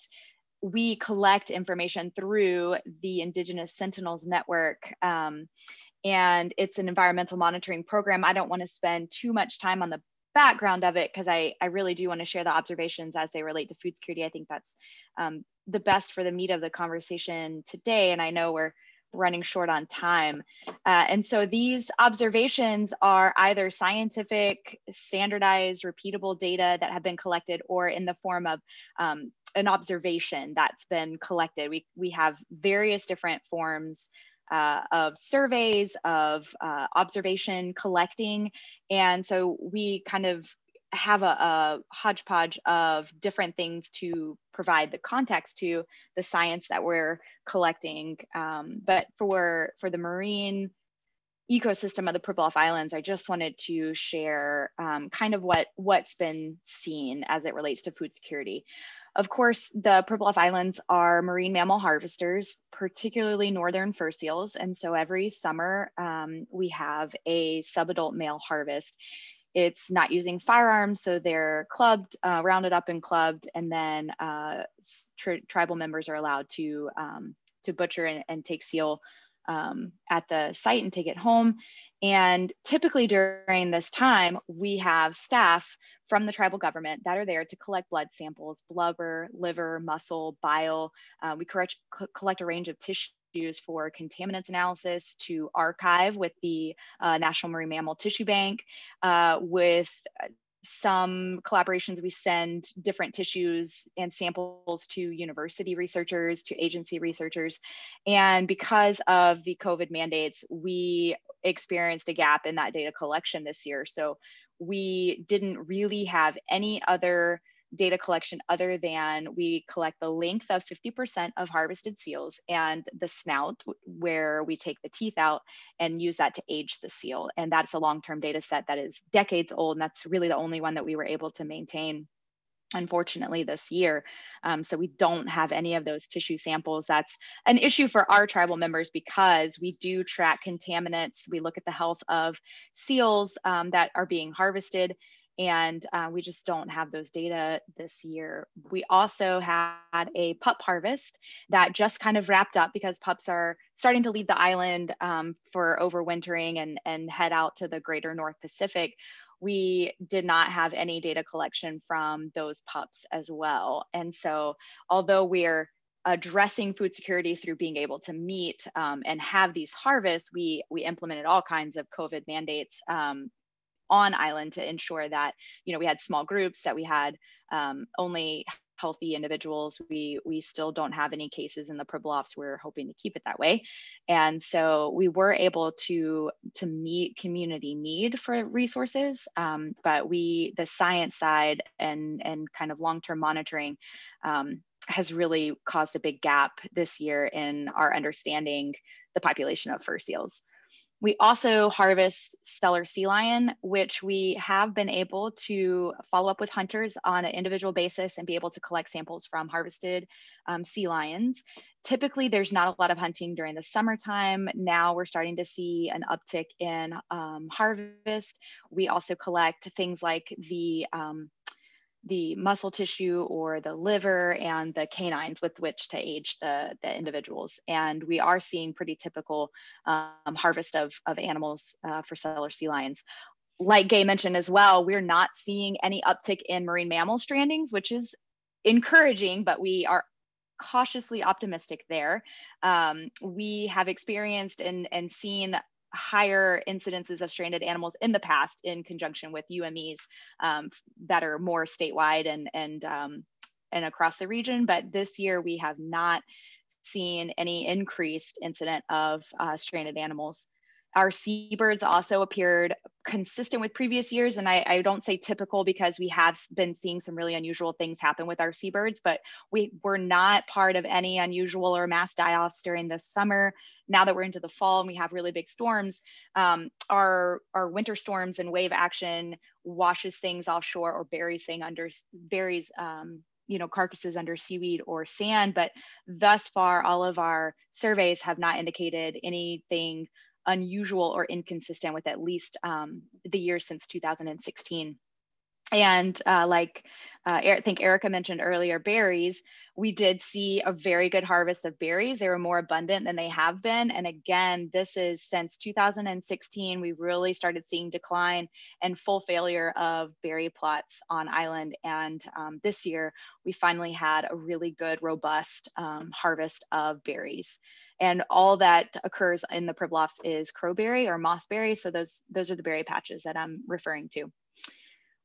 we collect information through the Indigenous Sentinels Network. Um, and it's an environmental monitoring program. I don't want to spend too much time on the background of it because I, I really do want to share the observations as they relate to food security. I think that's um, the best for the meat of the conversation today. And I know we're running short on time. Uh, and so these observations are either scientific, standardized, repeatable data that have been collected or in the form of um, an observation that's been collected. We, we have various different forms uh, of surveys, of uh, observation collecting. And so we kind of have a, a, hodgepodge of different things to provide the context to the science that we're collecting. Um, but for, for the marine ecosystem of the Pribilof Islands, I just wanted to share um, kind of what, what's been seen as it relates to food security. Of course, the Pribilof Islands are marine mammal harvesters, particularly northern fur seals. And so every summer um, we have a subadult male harvest. It's not using firearms, so they're clubbed, uh, rounded up and clubbed, and then uh, tri tribal members are allowed to, um, to butcher and, and take seal um, at the site and take it home. And typically during this time, we have staff from the tribal government that are there to collect blood samples, blubber, liver, muscle, bile. Uh, we correct, collect a range of tissues for contaminants analysis to archive with the uh, National Marine Mammal Tissue Bank, uh, with some collaborations we send different tissues and samples to university researchers to agency researchers. And because of the covid mandates we experienced a gap in that data collection this year. So we didn't really have any other data collection other than we collect the length of 50% of harvested seals and the snout where we take the teeth out and use that to age the seal. And that's a long-term data set that is decades old. And that's really the only one that we were able to maintain unfortunately this year. Um, so we don't have any of those tissue samples. That's an issue for our tribal members because we do track contaminants. We look at the health of seals um, that are being harvested and uh, we just don't have those data this year. We also had a pup harvest that just kind of wrapped up because pups are starting to leave the island um, for overwintering and, and head out to the greater North Pacific. We did not have any data collection from those pups as well. And so, although we're addressing food security through being able to meet um, and have these harvests, we we implemented all kinds of COVID mandates um, on island to ensure that you know we had small groups that we had um, only healthy individuals. We we still don't have any cases in the Pribilofs. We're hoping to keep it that way, and so we were able to to meet community need for resources. Um, but we the science side and and kind of long term monitoring um, has really caused a big gap this year in our understanding the population of fur seals. We also harvest Steller sea lion, which we have been able to follow up with hunters on an individual basis and be able to collect samples from harvested um, sea lions. Typically, there's not a lot of hunting during the summertime. Now we're starting to see an uptick in um, harvest. We also collect things like the um, the muscle tissue or the liver and the canines with which to age the, the individuals. And we are seeing pretty typical um, harvest of, of animals uh, for Steller sea lions. Like Gay mentioned as well, we're not seeing any uptick in marine mammal strandings, which is encouraging, but we are cautiously optimistic there. Um, we have experienced and, and seen higher incidences of stranded animals in the past in conjunction with UMEs um, that are more statewide and and um, and across the region. But this year we have not seen any increased incident of uh, stranded animals our seabirds also appeared consistent with previous years. And I, I, don't say typical because we have been seeing some really unusual things happen with our seabirds, but we were not part of any unusual or mass die-offs during the summer. Now that we're into the fall and we have really big storms, um, our, our winter storms and wave action washes things offshore or buries thing under buries um, you know carcasses under seaweed or sand but thus far all of our surveys have not indicated anything unusual or inconsistent with at least um, the years since 2016. And uh, like uh, I think Erica mentioned earlier, berries, we did see a very good harvest of berries. They were more abundant than they have been. And again, this is since 2016, we really started seeing decline and full failure of berry plots on island. And um, this year, we finally had a really good, robust um, harvest of berries and all that occurs in the Pribilofs is crowberry or mossberry. So those, those are the berry patches that I'm referring to.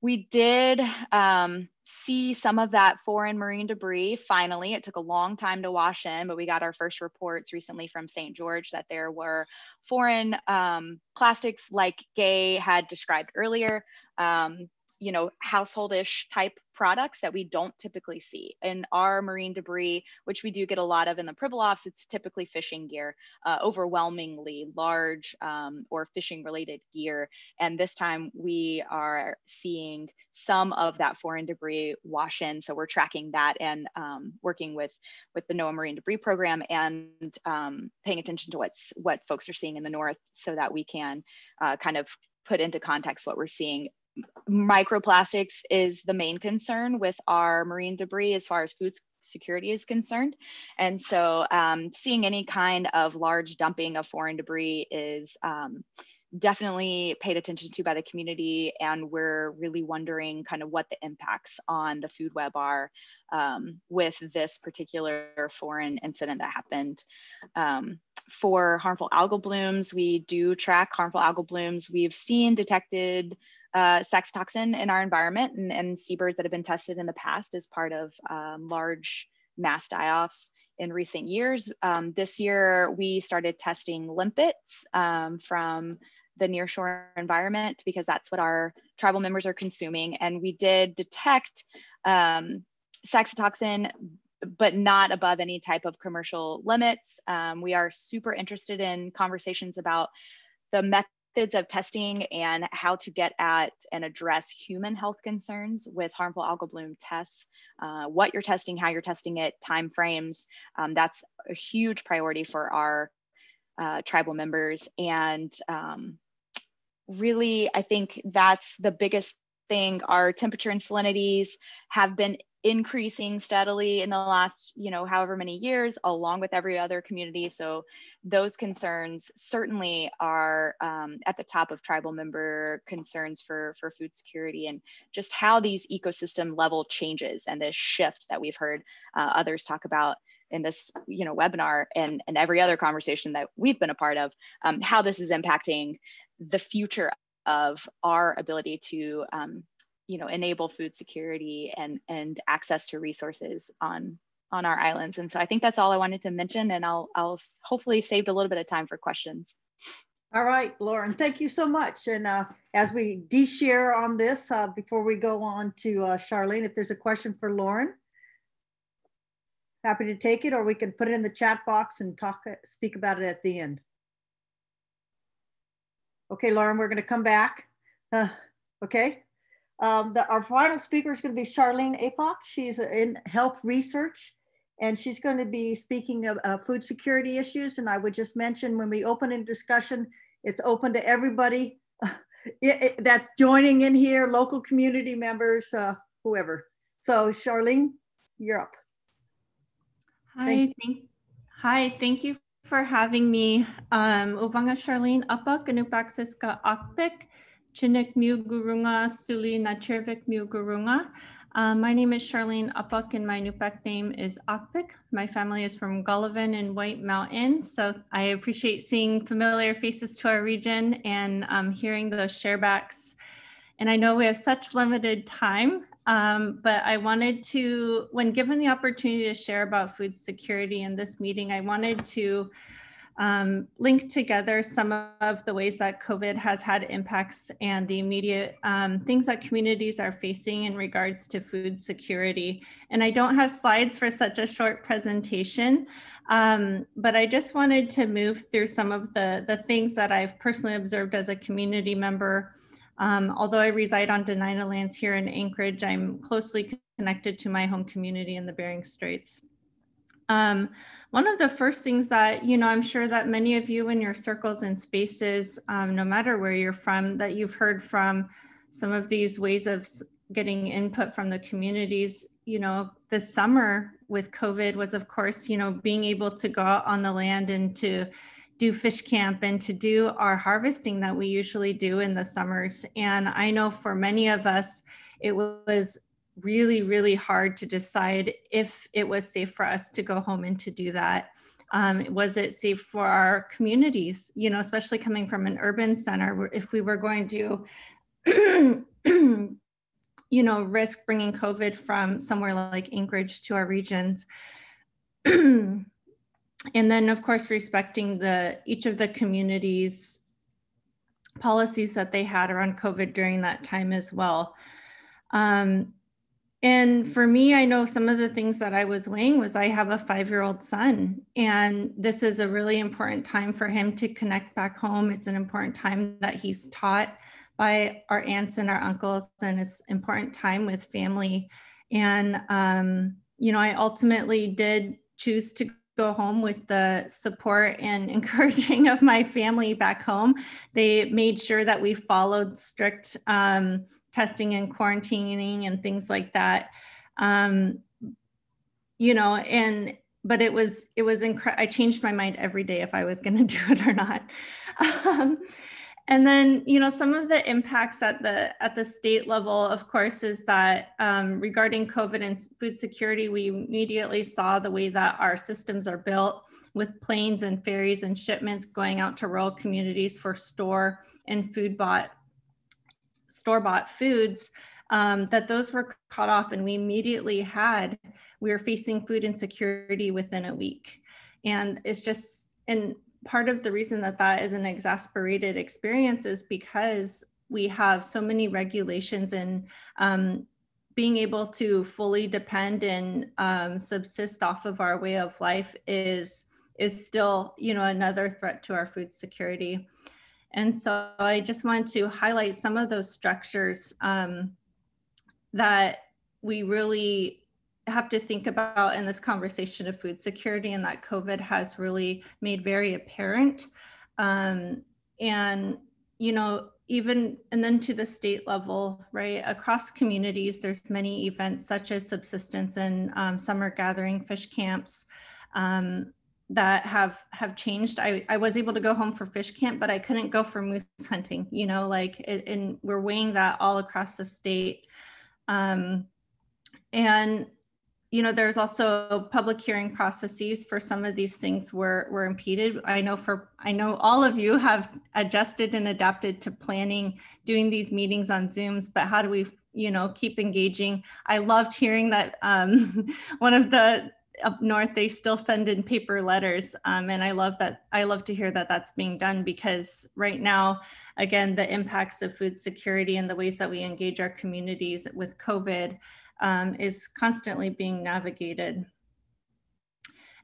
We did um, see some of that foreign marine debris finally. It took a long time to wash in, but we got our first reports recently from St. George that there were foreign um, plastics like Gay had described earlier. Um, you know, householdish type products that we don't typically see. In our marine debris, which we do get a lot of in the Pribilofs, it's typically fishing gear, uh, overwhelmingly large um, or fishing related gear. And this time we are seeing some of that foreign debris wash in. So we're tracking that and um, working with, with the NOAA Marine Debris Program and um, paying attention to what's, what folks are seeing in the north so that we can uh, kind of put into context what we're seeing microplastics is the main concern with our marine debris as far as food security is concerned. And so um, seeing any kind of large dumping of foreign debris is um, definitely paid attention to by the community. And we're really wondering kind of what the impacts on the food web are um, with this particular foreign incident that happened. Um, for harmful algal blooms, we do track harmful algal blooms. We've seen detected uh, toxin in our environment and, and, seabirds that have been tested in the past as part of um, large mass die-offs in recent years. Um, this year, we started testing limpets um, from the nearshore environment because that's what our tribal members are consuming. And we did detect um, saxitoxin, but not above any type of commercial limits. Um, we are super interested in conversations about the methods of testing and how to get at and address human health concerns with harmful algal bloom tests, uh, what you're testing, how you're testing it, time frames. Um, that's a huge priority for our uh, tribal members. And um, really, I think that's the biggest thing. Our temperature and salinities have been increasing steadily in the last, you know, however many years, along with every other community. So those concerns certainly are um, at the top of tribal member concerns for, for food security and just how these ecosystem level changes and this shift that we've heard uh, others talk about in this you know webinar and, and every other conversation that we've been a part of um, how this is impacting the future of our ability to um, you know, enable food security and, and access to resources on, on our islands. And so I think that's all I wanted to mention and I'll, I'll hopefully saved a little bit of time for questions. All right, Lauren, thank you so much. And uh, as we de-share on this, uh, before we go on to uh, Charlene, if there's a question for Lauren, happy to take it, or we can put it in the chat box and talk, speak about it at the end. Okay, Lauren, we're gonna come back. Uh, okay. Um, the, our final speaker is gonna be Charlene Apok. She's in health research and she's going to be speaking of uh, food security issues. And I would just mention when we open a discussion, it's open to everybody it, it, that's joining in here, local community members, uh, whoever. So Charlene, you're up. Hi, thank, thank hi, thank you for having me. Um, Uvanga Charlene Apok, Anupaxiska Akpik, Chinik Mu Gurunga, Suli Nachirvik Mu Gurunga. Uh, my name is Charlene Apok and my Iñupiaq name is Akpik. My family is from Golovin and White Mountain. So I appreciate seeing familiar faces to our region and um, hearing those sharebacks. And I know we have such limited time, um, but I wanted to, when given the opportunity to share about food security in this meeting, I wanted to um, link together some of the ways that COVID has had impacts and the immediate um, things that communities are facing in regards to food security. And I don't have slides for such a short presentation, um, but I just wanted to move through some of the, the things that I've personally observed as a community member. Um, although I reside on Dena'ina lands here in Anchorage, I'm closely connected to my home community in the Bering Straits. Um, one of the first things that, you know, I'm sure that many of you in your circles and spaces, um, no matter where you're from, that you've heard from some of these ways of getting input from the communities, you know, this summer with COVID was, of course, you know, being able to go out on the land and to do fish camp and to do our harvesting that we usually do in the summers. And I know for many of us, it was really, really hard to decide if it was safe for us to go home and to do that. Um, was it safe for our communities, you know, especially coming from an urban center, if we were going to, you know, risk bringing COVID from somewhere like Anchorage to our regions. and then of course, respecting the each of the communities policies that they had around COVID during that time as well. Um, and for me, I know some of the things that I was weighing was I have a five year old son, and this is a really important time for him to connect back home. It's an important time that he's taught by our aunts and our uncles, and it's important time with family. And, um, you know, I ultimately did choose to go home with the support and encouraging of my family back home. They made sure that we followed strict um, testing and quarantining and things like that. Um, you know, and but it was it was incredible. I changed my mind every day if I was going to do it or not. Um, and then you know some of the impacts at the at the state level, of course, is that um, regarding COVID and food security, we immediately saw the way that our systems are built with planes and ferries and shipments going out to rural communities for store and food bought store bought foods, um, that those were cut off and we immediately had, we were facing food insecurity within a week. And it's just, and part of the reason that that is an exasperated experience is because we have so many regulations and um, being able to fully depend and um, subsist off of our way of life is is still you know another threat to our food security and so I just want to highlight some of those structures um, that we really have to think about in this conversation of food security and that COVID has really made very apparent. Um, and, you know, even and then to the state level, right, across communities, there's many events such as subsistence and um, summer gathering, fish camps, um, that have have changed. I, I was able to go home for fish camp but i couldn't go for moose hunting you know like it, and we're weighing that all across the state. Um, and you know there's also public hearing processes for some of these things were were impeded. I know for i know all of you have adjusted and adapted to planning doing these meetings on zooms but how do we you know, keep engaging. I loved hearing that um, one of the up north they still send in paper letters um, and i love that i love to hear that that's being done because right now again the impacts of food security and the ways that we engage our communities with covid um, is constantly being navigated.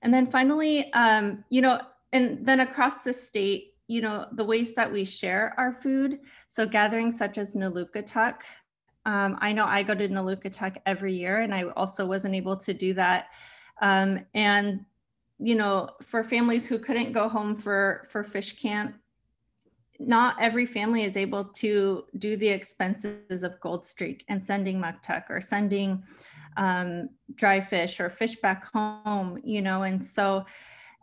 And then finally um, you know and then across the state you know the ways that we share our food so gatherings such as Nalukataq um, I know I go to Nalukataq every year, and I also wasn't able to do that um, and you know, for families who couldn't go home for for fish camp, not every family is able to do the expenses of GoldStreak and sending muktuk or sending um, dry fish or fish back home. You know, and so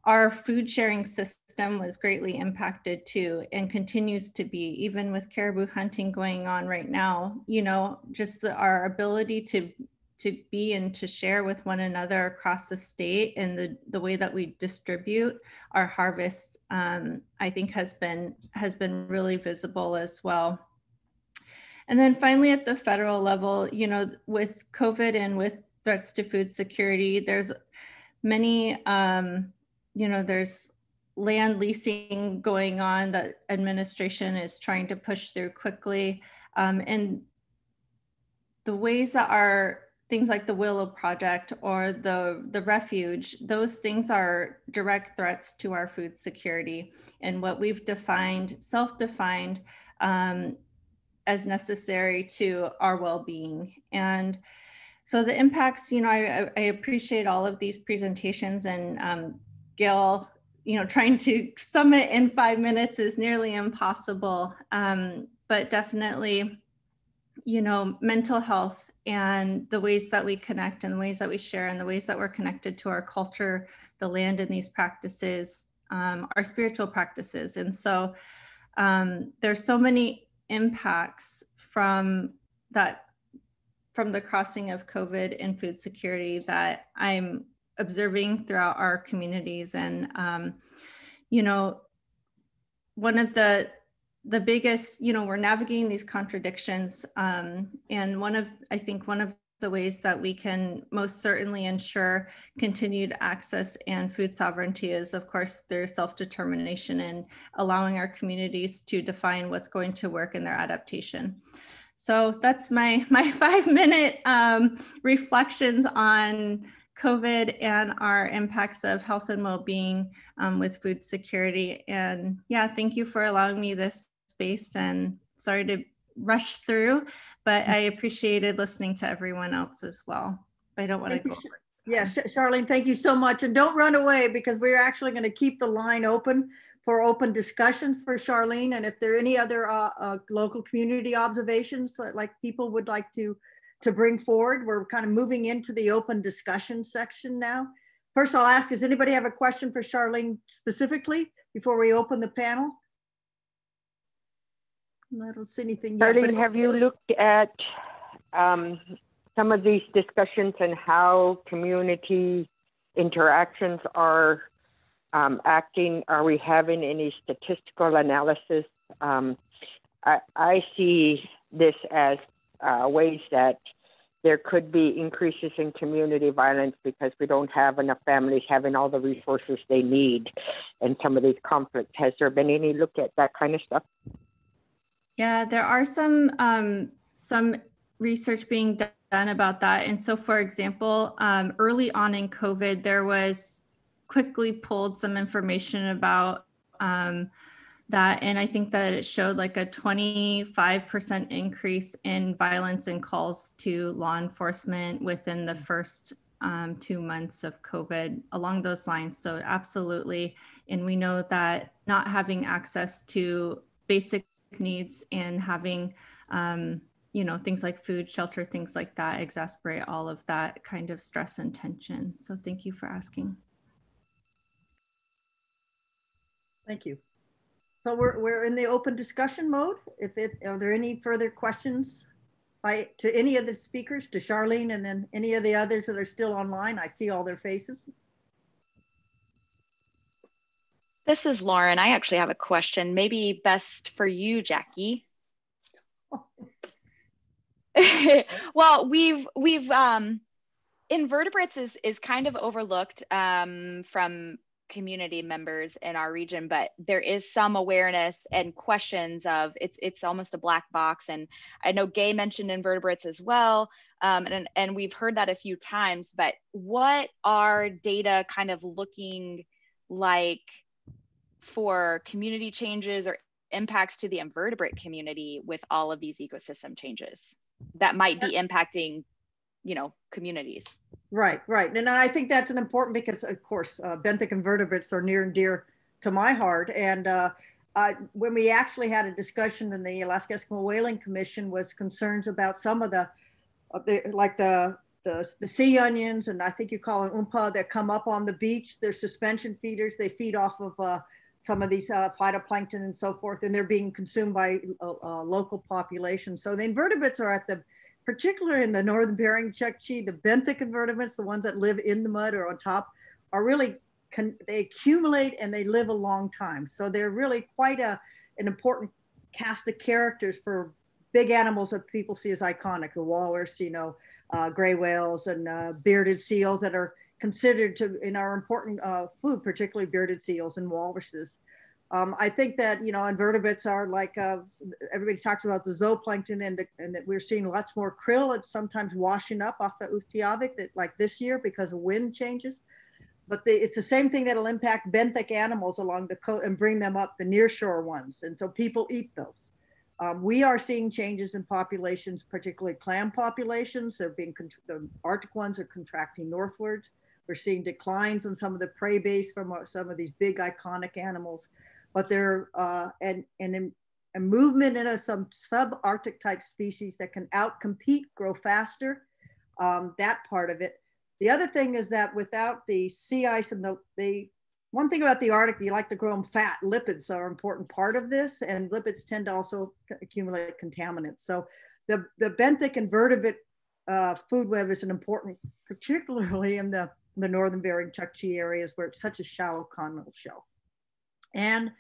our food sharing system was greatly impacted too and continues to be even with caribou hunting going on right now you know just the, our ability to to be and to share with one another across the state and the, the way that we distribute our harvests um, i think has been has been really visible as well. And then finally at the federal level you know with covid and with threats to food security there's many um, you know there's land leasing going on that administration is trying to push through quickly. Um, and the ways that our things like the Willow Project or the, the refuge, those things are direct threats to our food security and what we've defined, self-defined um, as necessary to our well-being. And so the impacts, you know, I, I appreciate all of these presentations and um, Gay, you know, trying to sum it in five minutes is nearly impossible, um, but definitely, you know, mental health and the ways that we connect and the ways that we share and the ways that we're connected to our culture, the land and these practices, um, our spiritual practices. And so um, there's so many impacts from that from the crossing of COVID and food security that I'm observing throughout our communities. And, um, you know, one of the the biggest, you know, we're navigating these contradictions. Um, and one of, I think, one of the ways that we can most certainly ensure continued access and food sovereignty is, of course, their self determination and allowing our communities to define what's going to work in their adaptation. So that's my my five minute um, reflections on COVID and our impacts of health and well-being um, with food security. And yeah, thank you for allowing me this space and sorry to rush through, but I appreciated listening to everyone else as well. I don't want thank to go. You, yeah, Charlene, thank you so much. And don't run away because we're actually going to keep the line open for open discussions for Charlene. And if there are any other uh, uh, local community observations that like people would like to to bring forward. We're kind of moving into the open discussion section now. First, I'll ask, does anybody have a question for Charlene specifically before we open the panel? I don't see anything yet. Charlene, have you looked at um, some of these discussions and how community interactions are um, acting? Are we having any statistical analysis? Um, I, I see this as uh, ways that there could be increases in community violence because we don't have enough families having all the resources they need in some of these conflicts. Has there been any look at that kind of stuff? Yeah, there are some um, some research being done about that. And so, for example, um, early on in COVID, there was quickly pulled some information about um, that and i think that it showed like a 25% increase in violence and calls to law enforcement within the first um, two months of covid along those lines. So absolutely. And we know that not having access to basic needs and having um, you know things like food shelter things like that exasperate all of that kind of stress and tension. So thank you for asking. Thank you so we're, we're in the open discussion mode. If it, are there any further questions by to any of the speakers, to Charlene and then any of the others that are still online? I see all their faces. This is Lauren. I actually have a question, maybe best for you, Jackie. well, we've we've um, invertebrates is is kind of overlooked um, from community members in our region, but there is some awareness and questions of it's it's almost a black box. And I know Gay mentioned invertebrates as well, um, and and we've heard that a few times. But what are data kind of looking like for community changes or impacts to the invertebrate community with all of these ecosystem changes that might be impacting you know communities. Right right. And i think that's an important because of course uh, benthic invertebrates are near and dear to my heart. And uh, when we actually had a discussion in the alaska eskimo whaling commission was concerns about some of the, the like the, the the sea onions and i think you call them umpa that come up on the beach. They're suspension feeders. They feed off of uh, some of these uh, phytoplankton and so forth, and they're being consumed by uh, local populations. So the invertebrates are at the, particularly in the northern Bering Chukchi, the benthic invertebrates, the ones that live in the mud or on top, are really, they accumulate and they live a long time. So they're really quite a, an important cast of characters for big animals that people see as iconic, the walrus, you know, uh, gray whales and uh, bearded seals that are considered to in our important uh, food, particularly bearded seals and walruses. Um, I think that you know invertebrates are like uh, everybody talks about the zooplankton and, the, and that we're seeing lots more krill. It's sometimes washing up off the Utqiagvik that like this year because of wind changes. But the, it's the same thing that'll impact benthic animals along the coast and bring them up the nearshore ones. And so people eat those. Um, we are seeing changes in populations, particularly clam populations. They're being the Arctic ones are contracting northwards. We're seeing declines in some of the prey base from some of these big iconic animals, but there uh, and and a movement in a, some subarctic type species that can outcompete, grow faster. Um, that part of it. The other thing is that without the sea ice and the, the one thing about the Arctic, you like to grow them fat. Lipids are an important part of this, and lipids tend to also accumulate contaminants. So the, the benthic invertebrate uh, food web is an important, particularly in the the northern Bering Chukchi areas where it's such a shallow continental shelf. And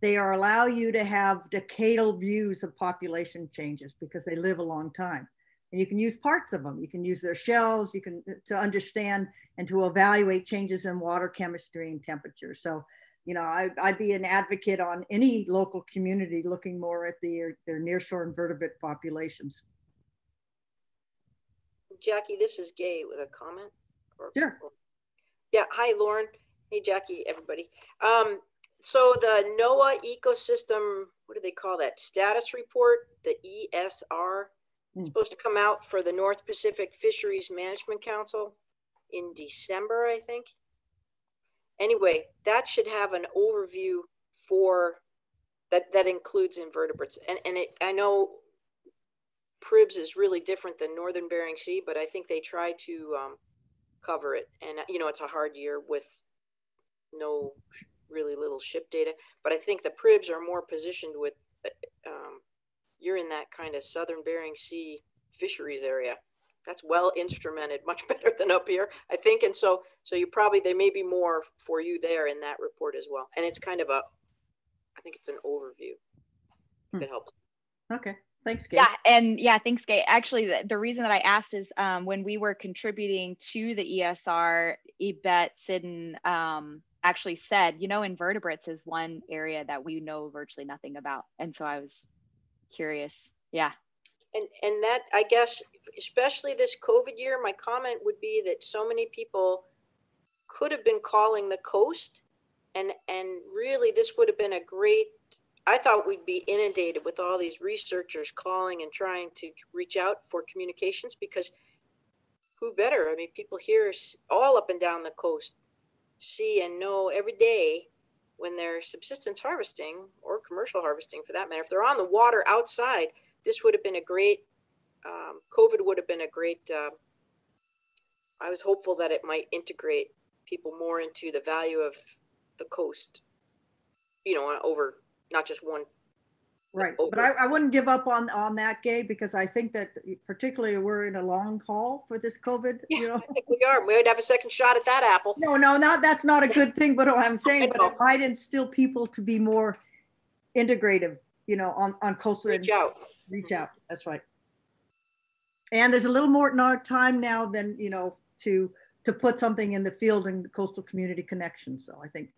they are allow you to have decadal views of population changes because they live a long time. And you can use parts of them. You can use their shells, you can to understand and to evaluate changes in water chemistry and temperature. So, you know, I, would be an advocate on any local community looking more at the, their nearshore invertebrate populations. Jackie, this is Gay with a comment. Sure. Yeah. Hi, Lauren. Hey, Jackie, everybody. Um, so the NOAA ecosystem, what do they call that? Status report, the ESR, mm. supposed to come out for the North Pacific Fisheries Management Council in December, I think. Anyway, that should have an overview for that that includes invertebrates. And and it, I know PRIBS is really different than Northern Bering Sea, but I think they try to um, cover it. And, you know, it's a hard year with no really little ship data. But I think the PRIBs are more positioned with, uh, um, you're in that kind of southern Bering Sea fisheries area. That's well instrumented, much better than up here, I think. And so, so you probably, there may be more for you there in that report as well. And it's kind of a, I think it's an overview. If hmm. it helps. Okay. Thanks, Kate. Yeah, and yeah, thanks, Kate. Actually, the, the reason that I asked is um, when we were contributing to the ESR, Ebett Siddon um, actually said, you know, invertebrates is one area that we know virtually nothing about. And so I was curious. Yeah. And, and that, I guess, especially this COVID year, my comment would be that so many people could have been calling the coast and and really this would have been a great I thought we'd be inundated with all these researchers calling and trying to reach out for communications because who better? I mean, people here all up and down the coast see and know every day when they're subsistence harvesting or commercial harvesting for that matter. If they're on the water outside, this would have been a great, um, COVID would have been a great, uh, I was hopeful that it might integrate people more into the value of the coast, you know, over not just one. Right, but I, I wouldn't give up on, on that, Gay, because I think that particularly we're in a long haul for this COVID, Yeah, you know? I think we are. We'd have a second shot at that apple. No, no, not, that's not a good thing, but what I'm saying, but it might instill people to be more integrative, you know, on, on coastal. Reach out. Reach out, that's right. And there's a little more in our time now than, you know, to, to put something in the field in the coastal community connection. So I think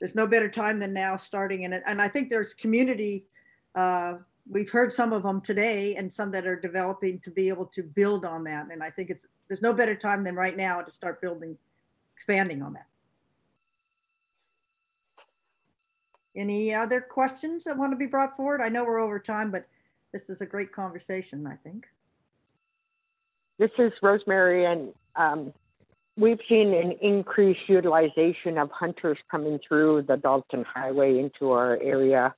there's no better time than now starting in it. And I think there's community, uh, we've heard some of them today and some that are developing to be able to build on that. And I think it's, there's no better time than right now to start building, expanding on that. Any other questions that want to be brought forward? I know we're over time, but this is a great conversation, I think. This is Rosemary, and um, we've seen an increased utilization of hunters coming through the Dalton Highway into our area.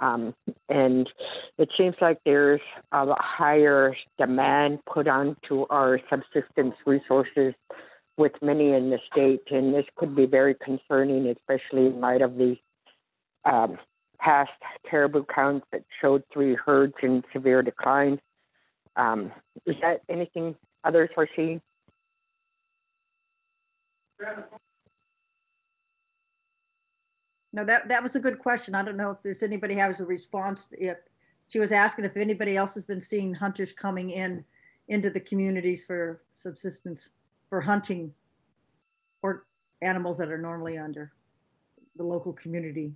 Um, and it seems like there's a higher demand put onto our subsistence resources with many in the state. And this could be very concerning, especially in light of the um, past caribou counts that showed three herds in severe decline. Um, is that anything others are seeing? No, that, that was a good question. I don't know if there's anybody has a response. If she was asking if anybody else has been seeing hunters coming in into the communities for subsistence, for hunting or animals that are normally under the local community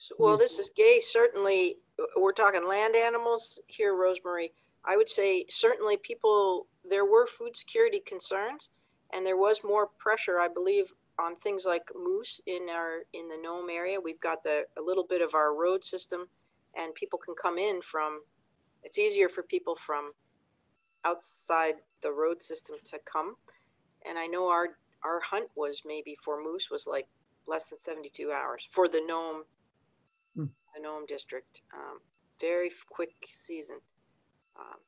so, well, this is gay. Certainly, we're talking land animals here, Rosemary. I would say certainly people, there were food security concerns and there was more pressure, I believe, on things like moose in our in the Nome area. We've got the a little bit of our road system and people can come in from it's easier for people from outside the road system to come. And I know our our hunt was maybe for moose was like less than 72 hours for the Nome the Nome district. Um, very quick season. Um,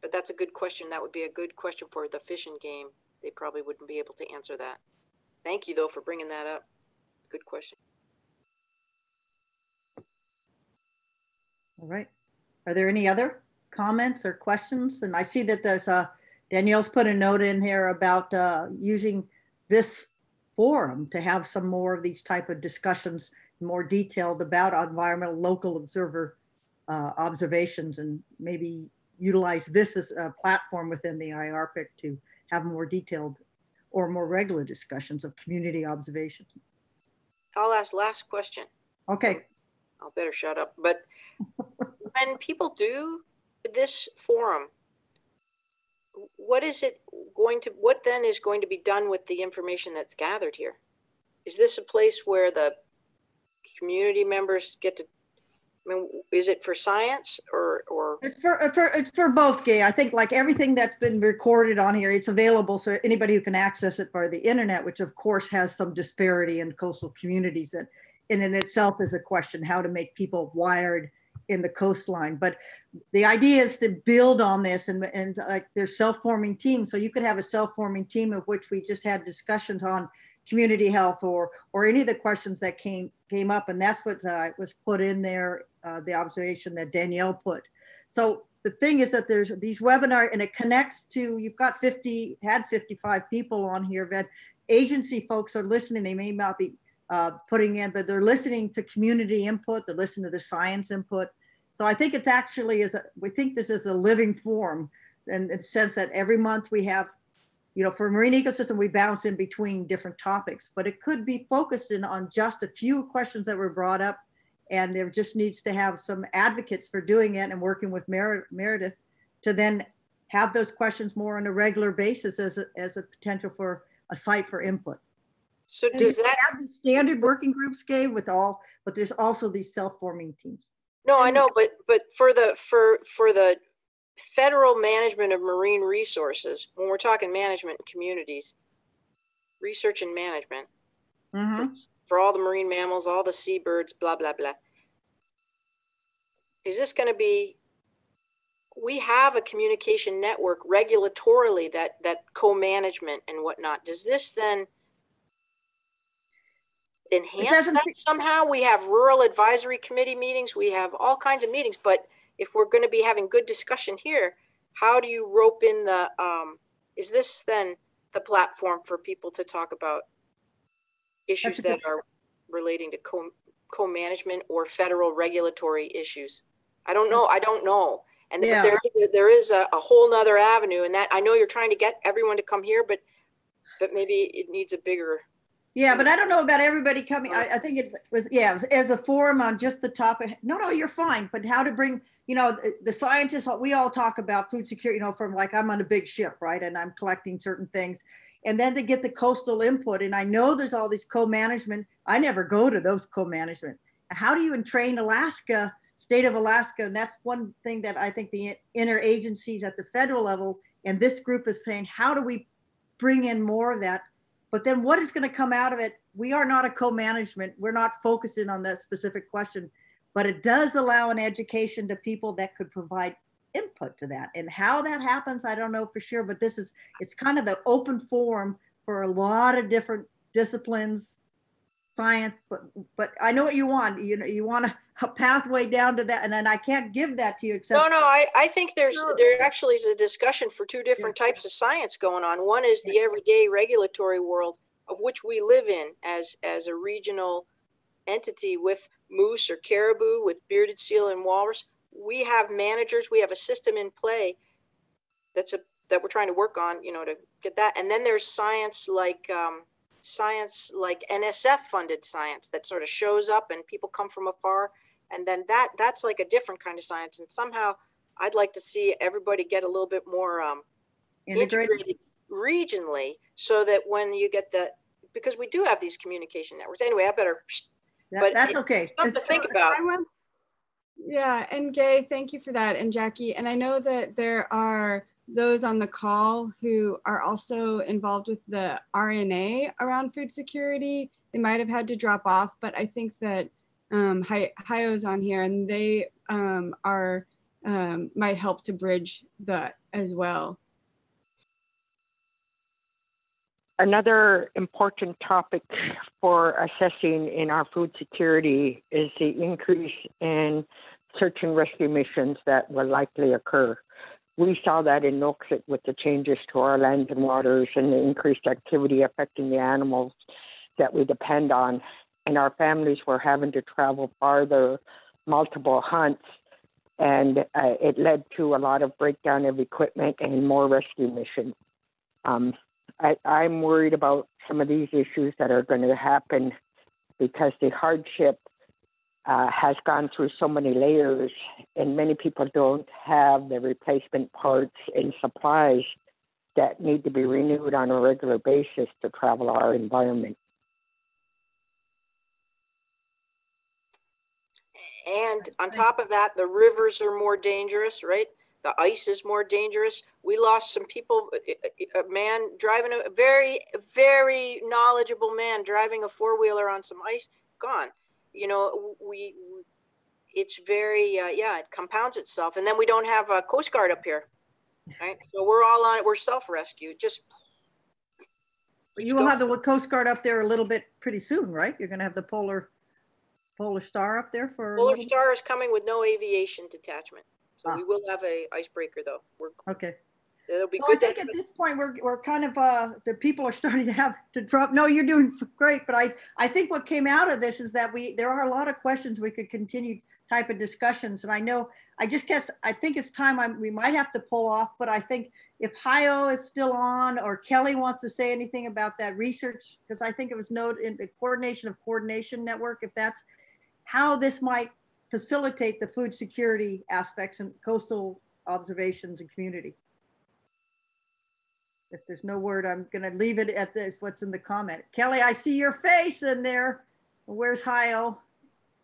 but that's a good question. That would be a good question for the fishing Game. They probably wouldn't be able to answer that. Thank you though for bringing that up. Good question. All right. Are there any other comments or questions? And I see that there's a, Danielle's put a note in here about uh, using this forum to have some more of these type of discussions more detailed about environmental local observer uh, observations and maybe utilize this as a platform within the IARPC to have more detailed or more regular discussions of community observations. I'll ask last question. Okay. I'll better shut up. But when people do this forum, what is it going to, what then is going to be done with the information that's gathered here? Is this a place where the community members get to I mean, is it for science or or? It's for, uh, for it's for both gay. I think like everything that's been recorded on here it's available so anybody who can access it via the internet which of course has some disparity in coastal communities that and in itself is a question how to make people wired in the coastline. But the idea is to build on this and and like there's self-forming teams so you could have a self-forming team of which we just had discussions on community health or or any of the questions that came came up. And that's what uh, was put in there uh, the observation that danielle put. So the thing is that there's these webinar and it connects to you've got 50 had 55 people on here that agency folks are listening. They may not be uh, putting in but they're listening to community input. They're listening to the science input. So i think it's actually is we think this is a living form in the sense that every month we have you know, for marine ecosystem, we bounce in between different topics, but it could be focused in on just a few questions that were brought up. And there just needs to have some advocates for doing it and working with Mer Meredith to then have those questions more on a regular basis as a, as a potential for a site for input. So and does that have the standard working groups, Gay, with all, but there's also these self-forming teams. No, I know, but but for the for for the federal management of marine resources, when we're talking management communities, research and management mm-hmm. for, for all the marine mammals, all the seabirds, blah, blah, blah. Is this going to be we have a communication network regulatorily that that co-management and whatnot. Does this then enhance that somehow? We have rural advisory committee meetings. We have all kinds of meetings, but if we're going to be having good discussion here, how do you rope in the, um, is this then the platform for people to talk about issues that are relating to co, co-management or federal regulatory issues? I don't know. I don't know. And Yeah. there, there is a, a whole nother avenue and that, I know you're trying to get everyone to come here, but, but maybe it needs a bigger, Yeah, but I don't know about everybody coming. I, I think it was, yeah, it was as a forum on just the topic. No, no, you're fine. But how to bring, you know, the, the scientists, we all talk about food security, you know, from like I'm on a big ship, right? And I'm collecting certain things. And then to get the coastal input. And I know there's all these co-management. I never go to those co-management. How do you entrain Alaska, state of Alaska? And that's one thing that I think the interagencies at the federal level and this group is saying, how do we bring in more of that? But then what is going to come out of it? We are not a co-management. We're not focusing on that specific question, but it does allow an education to people that could provide input to that. And how that happens, I don't know for sure, but this is, it's kind of the open forum for a lot of different disciplines, science, but, but I know what you want. You know, you want a pathway down to that. And then I can't give that to you except. no, no, I, I think there's, there actually is a discussion for two different types of science going on. One is the everyday regulatory world of which we live in as, as a regional entity with moose or caribou, with bearded seal and walrus. We have managers, we have a system in play that's a, that we're trying to work on, you know, to get that. And then there's science like, um, science like NSF funded science that sort of shows up and people come from afar. And then that, that's like a different kind of science. And somehow I'd like to see everybody get a little bit more, um, Integrated. integrated regionally so that when you get the, because we do have these communication networks. Anyway, I better, That- but That's it- okay. something to think about. Want, yeah, and Gay, thank you for that, and Jackie. And I know that there are those on the call who are also involved with the RNA around food security. They might have had to drop off, but I think that um, Hi- Hajo's on here, and they um, are um, might help to bridge that as well. Another important topic for assessing in our food security is the increase in search and rescue missions that will likely occur. We saw that in Nuiqsut with the changes to our lands and waters and the increased activity affecting the animals that we depend on. And our families were having to travel farther, multiple hunts, and uh, it led to a lot of breakdown of equipment and more rescue missions. Um, I, I'm worried about some of these issues that are going to happen because the hardship uh, has gone through so many layers, and many people don't have the replacement parts and supplies that need to be renewed on a regular basis to travel our environment. And on top of that, the rivers are more dangerous, right? The ice is more dangerous. We lost some people, a- a a man driving a very, very knowledgeable man driving a four wheeler on some ice, gone. You know, we, it's very, uh, yeah, it compounds itself. And then we don't have a Coast Guard up here, right? So we're all on it. We're self-rescue. Just You will have the Coast Guard up there a little bit pretty soon, right? You're gonna have the Polar, Polar Star up there for. Polar Star is coming with no aviation detachment. So Ah. we will have a icebreaker though. We're, Okay. it'll be Well, good. to think at this point, we're, we're kind of, uh, the people are starting to have to drop. No, you're doing great, but I, I think what came out of this is that we, there are a lot of questions we could continue type of discussions. And I know, I just guess, I think it's time I, we might have to pull off, but I think if Hajo is still on or Kelly wants to say anything about that research, because I think it was noted in the coordination of coordination network, if that's how this might facilitate the food security aspects and coastal observations and community. If there's no word, I'm gonna leave it at this, what's in the comment. Kelly, I see your face in there. Where's Hajo?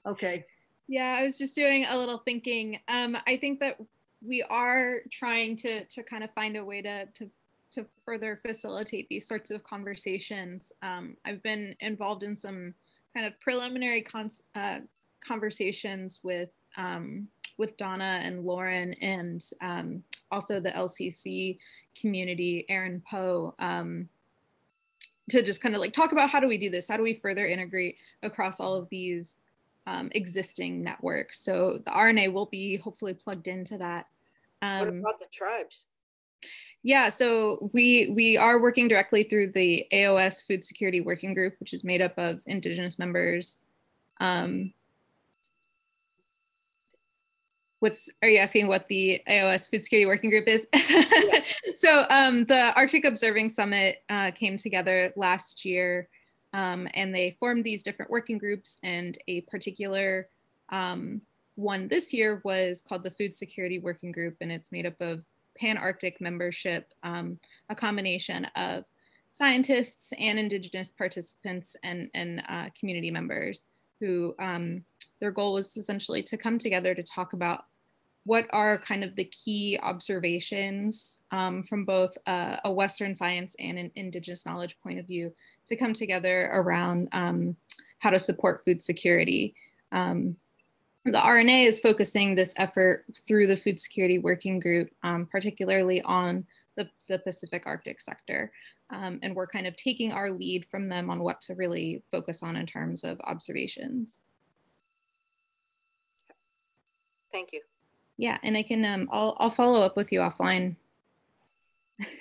Okay, Yeah, I was just doing a little thinking. Um, I think that we are trying to to kind of find a way to to to further facilitate these sorts of conversations. Um, I've been involved in some kind of preliminary uh, conversations with um, with Donna and Lauren and um, also the LCC community, Aaron Poe, um, to just kind of like talk about how do we do this? How do we further integrate across all of these um, existing networks? So the RNA will be hopefully plugged into that. What Um, about the tribes? yeah, so we we are working directly through the AOS Food Security Working Group, which is made up of Indigenous members, um, what's are you asking what the AOS Food Security Working Group is? Yeah. so um, the Arctic Observing Summit uh, came together last year, um, and they formed these different working groups. And a particular um, one this year was called the Food Security Working Group, and it's made up of Pan Arctic membership, um, a combination of scientists and Indigenous participants and, and uh, community members who um, their goal was essentially to come together to talk about what are kind of the key observations um, from both uh, a Western science and an Indigenous knowledge point of view to come together around um, how to support food security. Um, the RNA is focusing this effort through the Food Security Working Group, um, particularly on the, the Pacific Arctic sector. Um, and we're kind of taking our lead from them on what to really focus on in terms of observations. Thank you. Yeah, and I can, um, I'll, I'll follow up with you offline.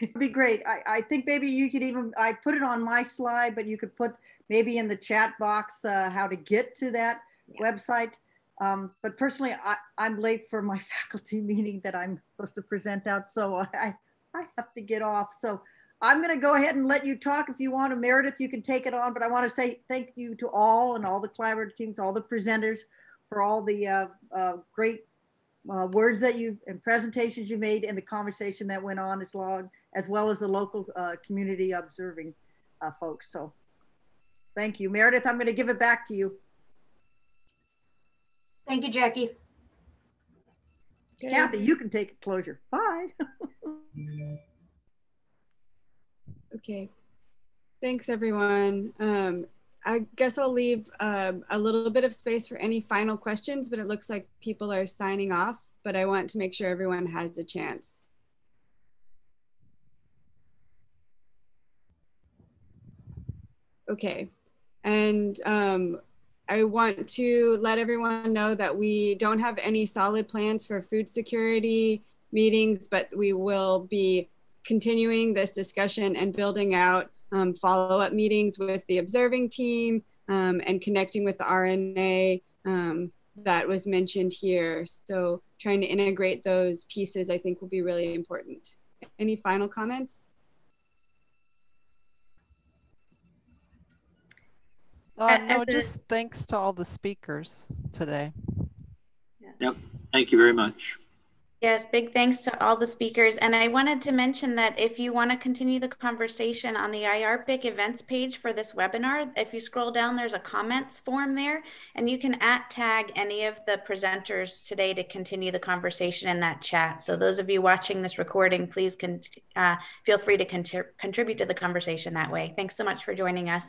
It'd be great. I, I think maybe you could even, I put it on my slide, but you could put maybe in the chat box uh, how to get to that yeah. website. Um, but personally, I, I'm late for my faculty meeting that I'm supposed to present out. So I, I have to get off. So I'm going to go ahead and let you talk if you want to. Meredith, you can take it on. But I want to say thank you to all and all the collaborative teams, all the presenters for all the uh, uh, great uh, words that you and presentations you made and the conversation that went on as long, as well as the local uh, community observing uh, folks. So thank you. Meredith, I'm going to give it back to you. Thank you, Jackie. Kathy, you can take closure. Bye. okay. Thanks, everyone. Um, I guess I'll leave um, a little bit of space for any final questions, but it looks like people are signing off, but I want to make sure everyone has a chance. Okay, and um, I want to let everyone know that we don't have any solid plans for food security meetings, but we will be continuing this discussion and building out um, follow-up meetings with the observing team um, and connecting with the RNA um, that was mentioned here. So trying to integrate those pieces I think will be really important. Any final comments? Uh, no, just thanks to all the speakers today. Yep, thank you very much. Yes, big thanks to all the speakers. And I wanted to mention that if you want to continue the conversation on the IARPC events page for this webinar, if you scroll down, there's a comments form there, and you can at tag any of the presenters today to continue the conversation in that chat. So those of you watching this recording, please uh, feel free to contribute to the conversation that way. Thanks so much for joining us.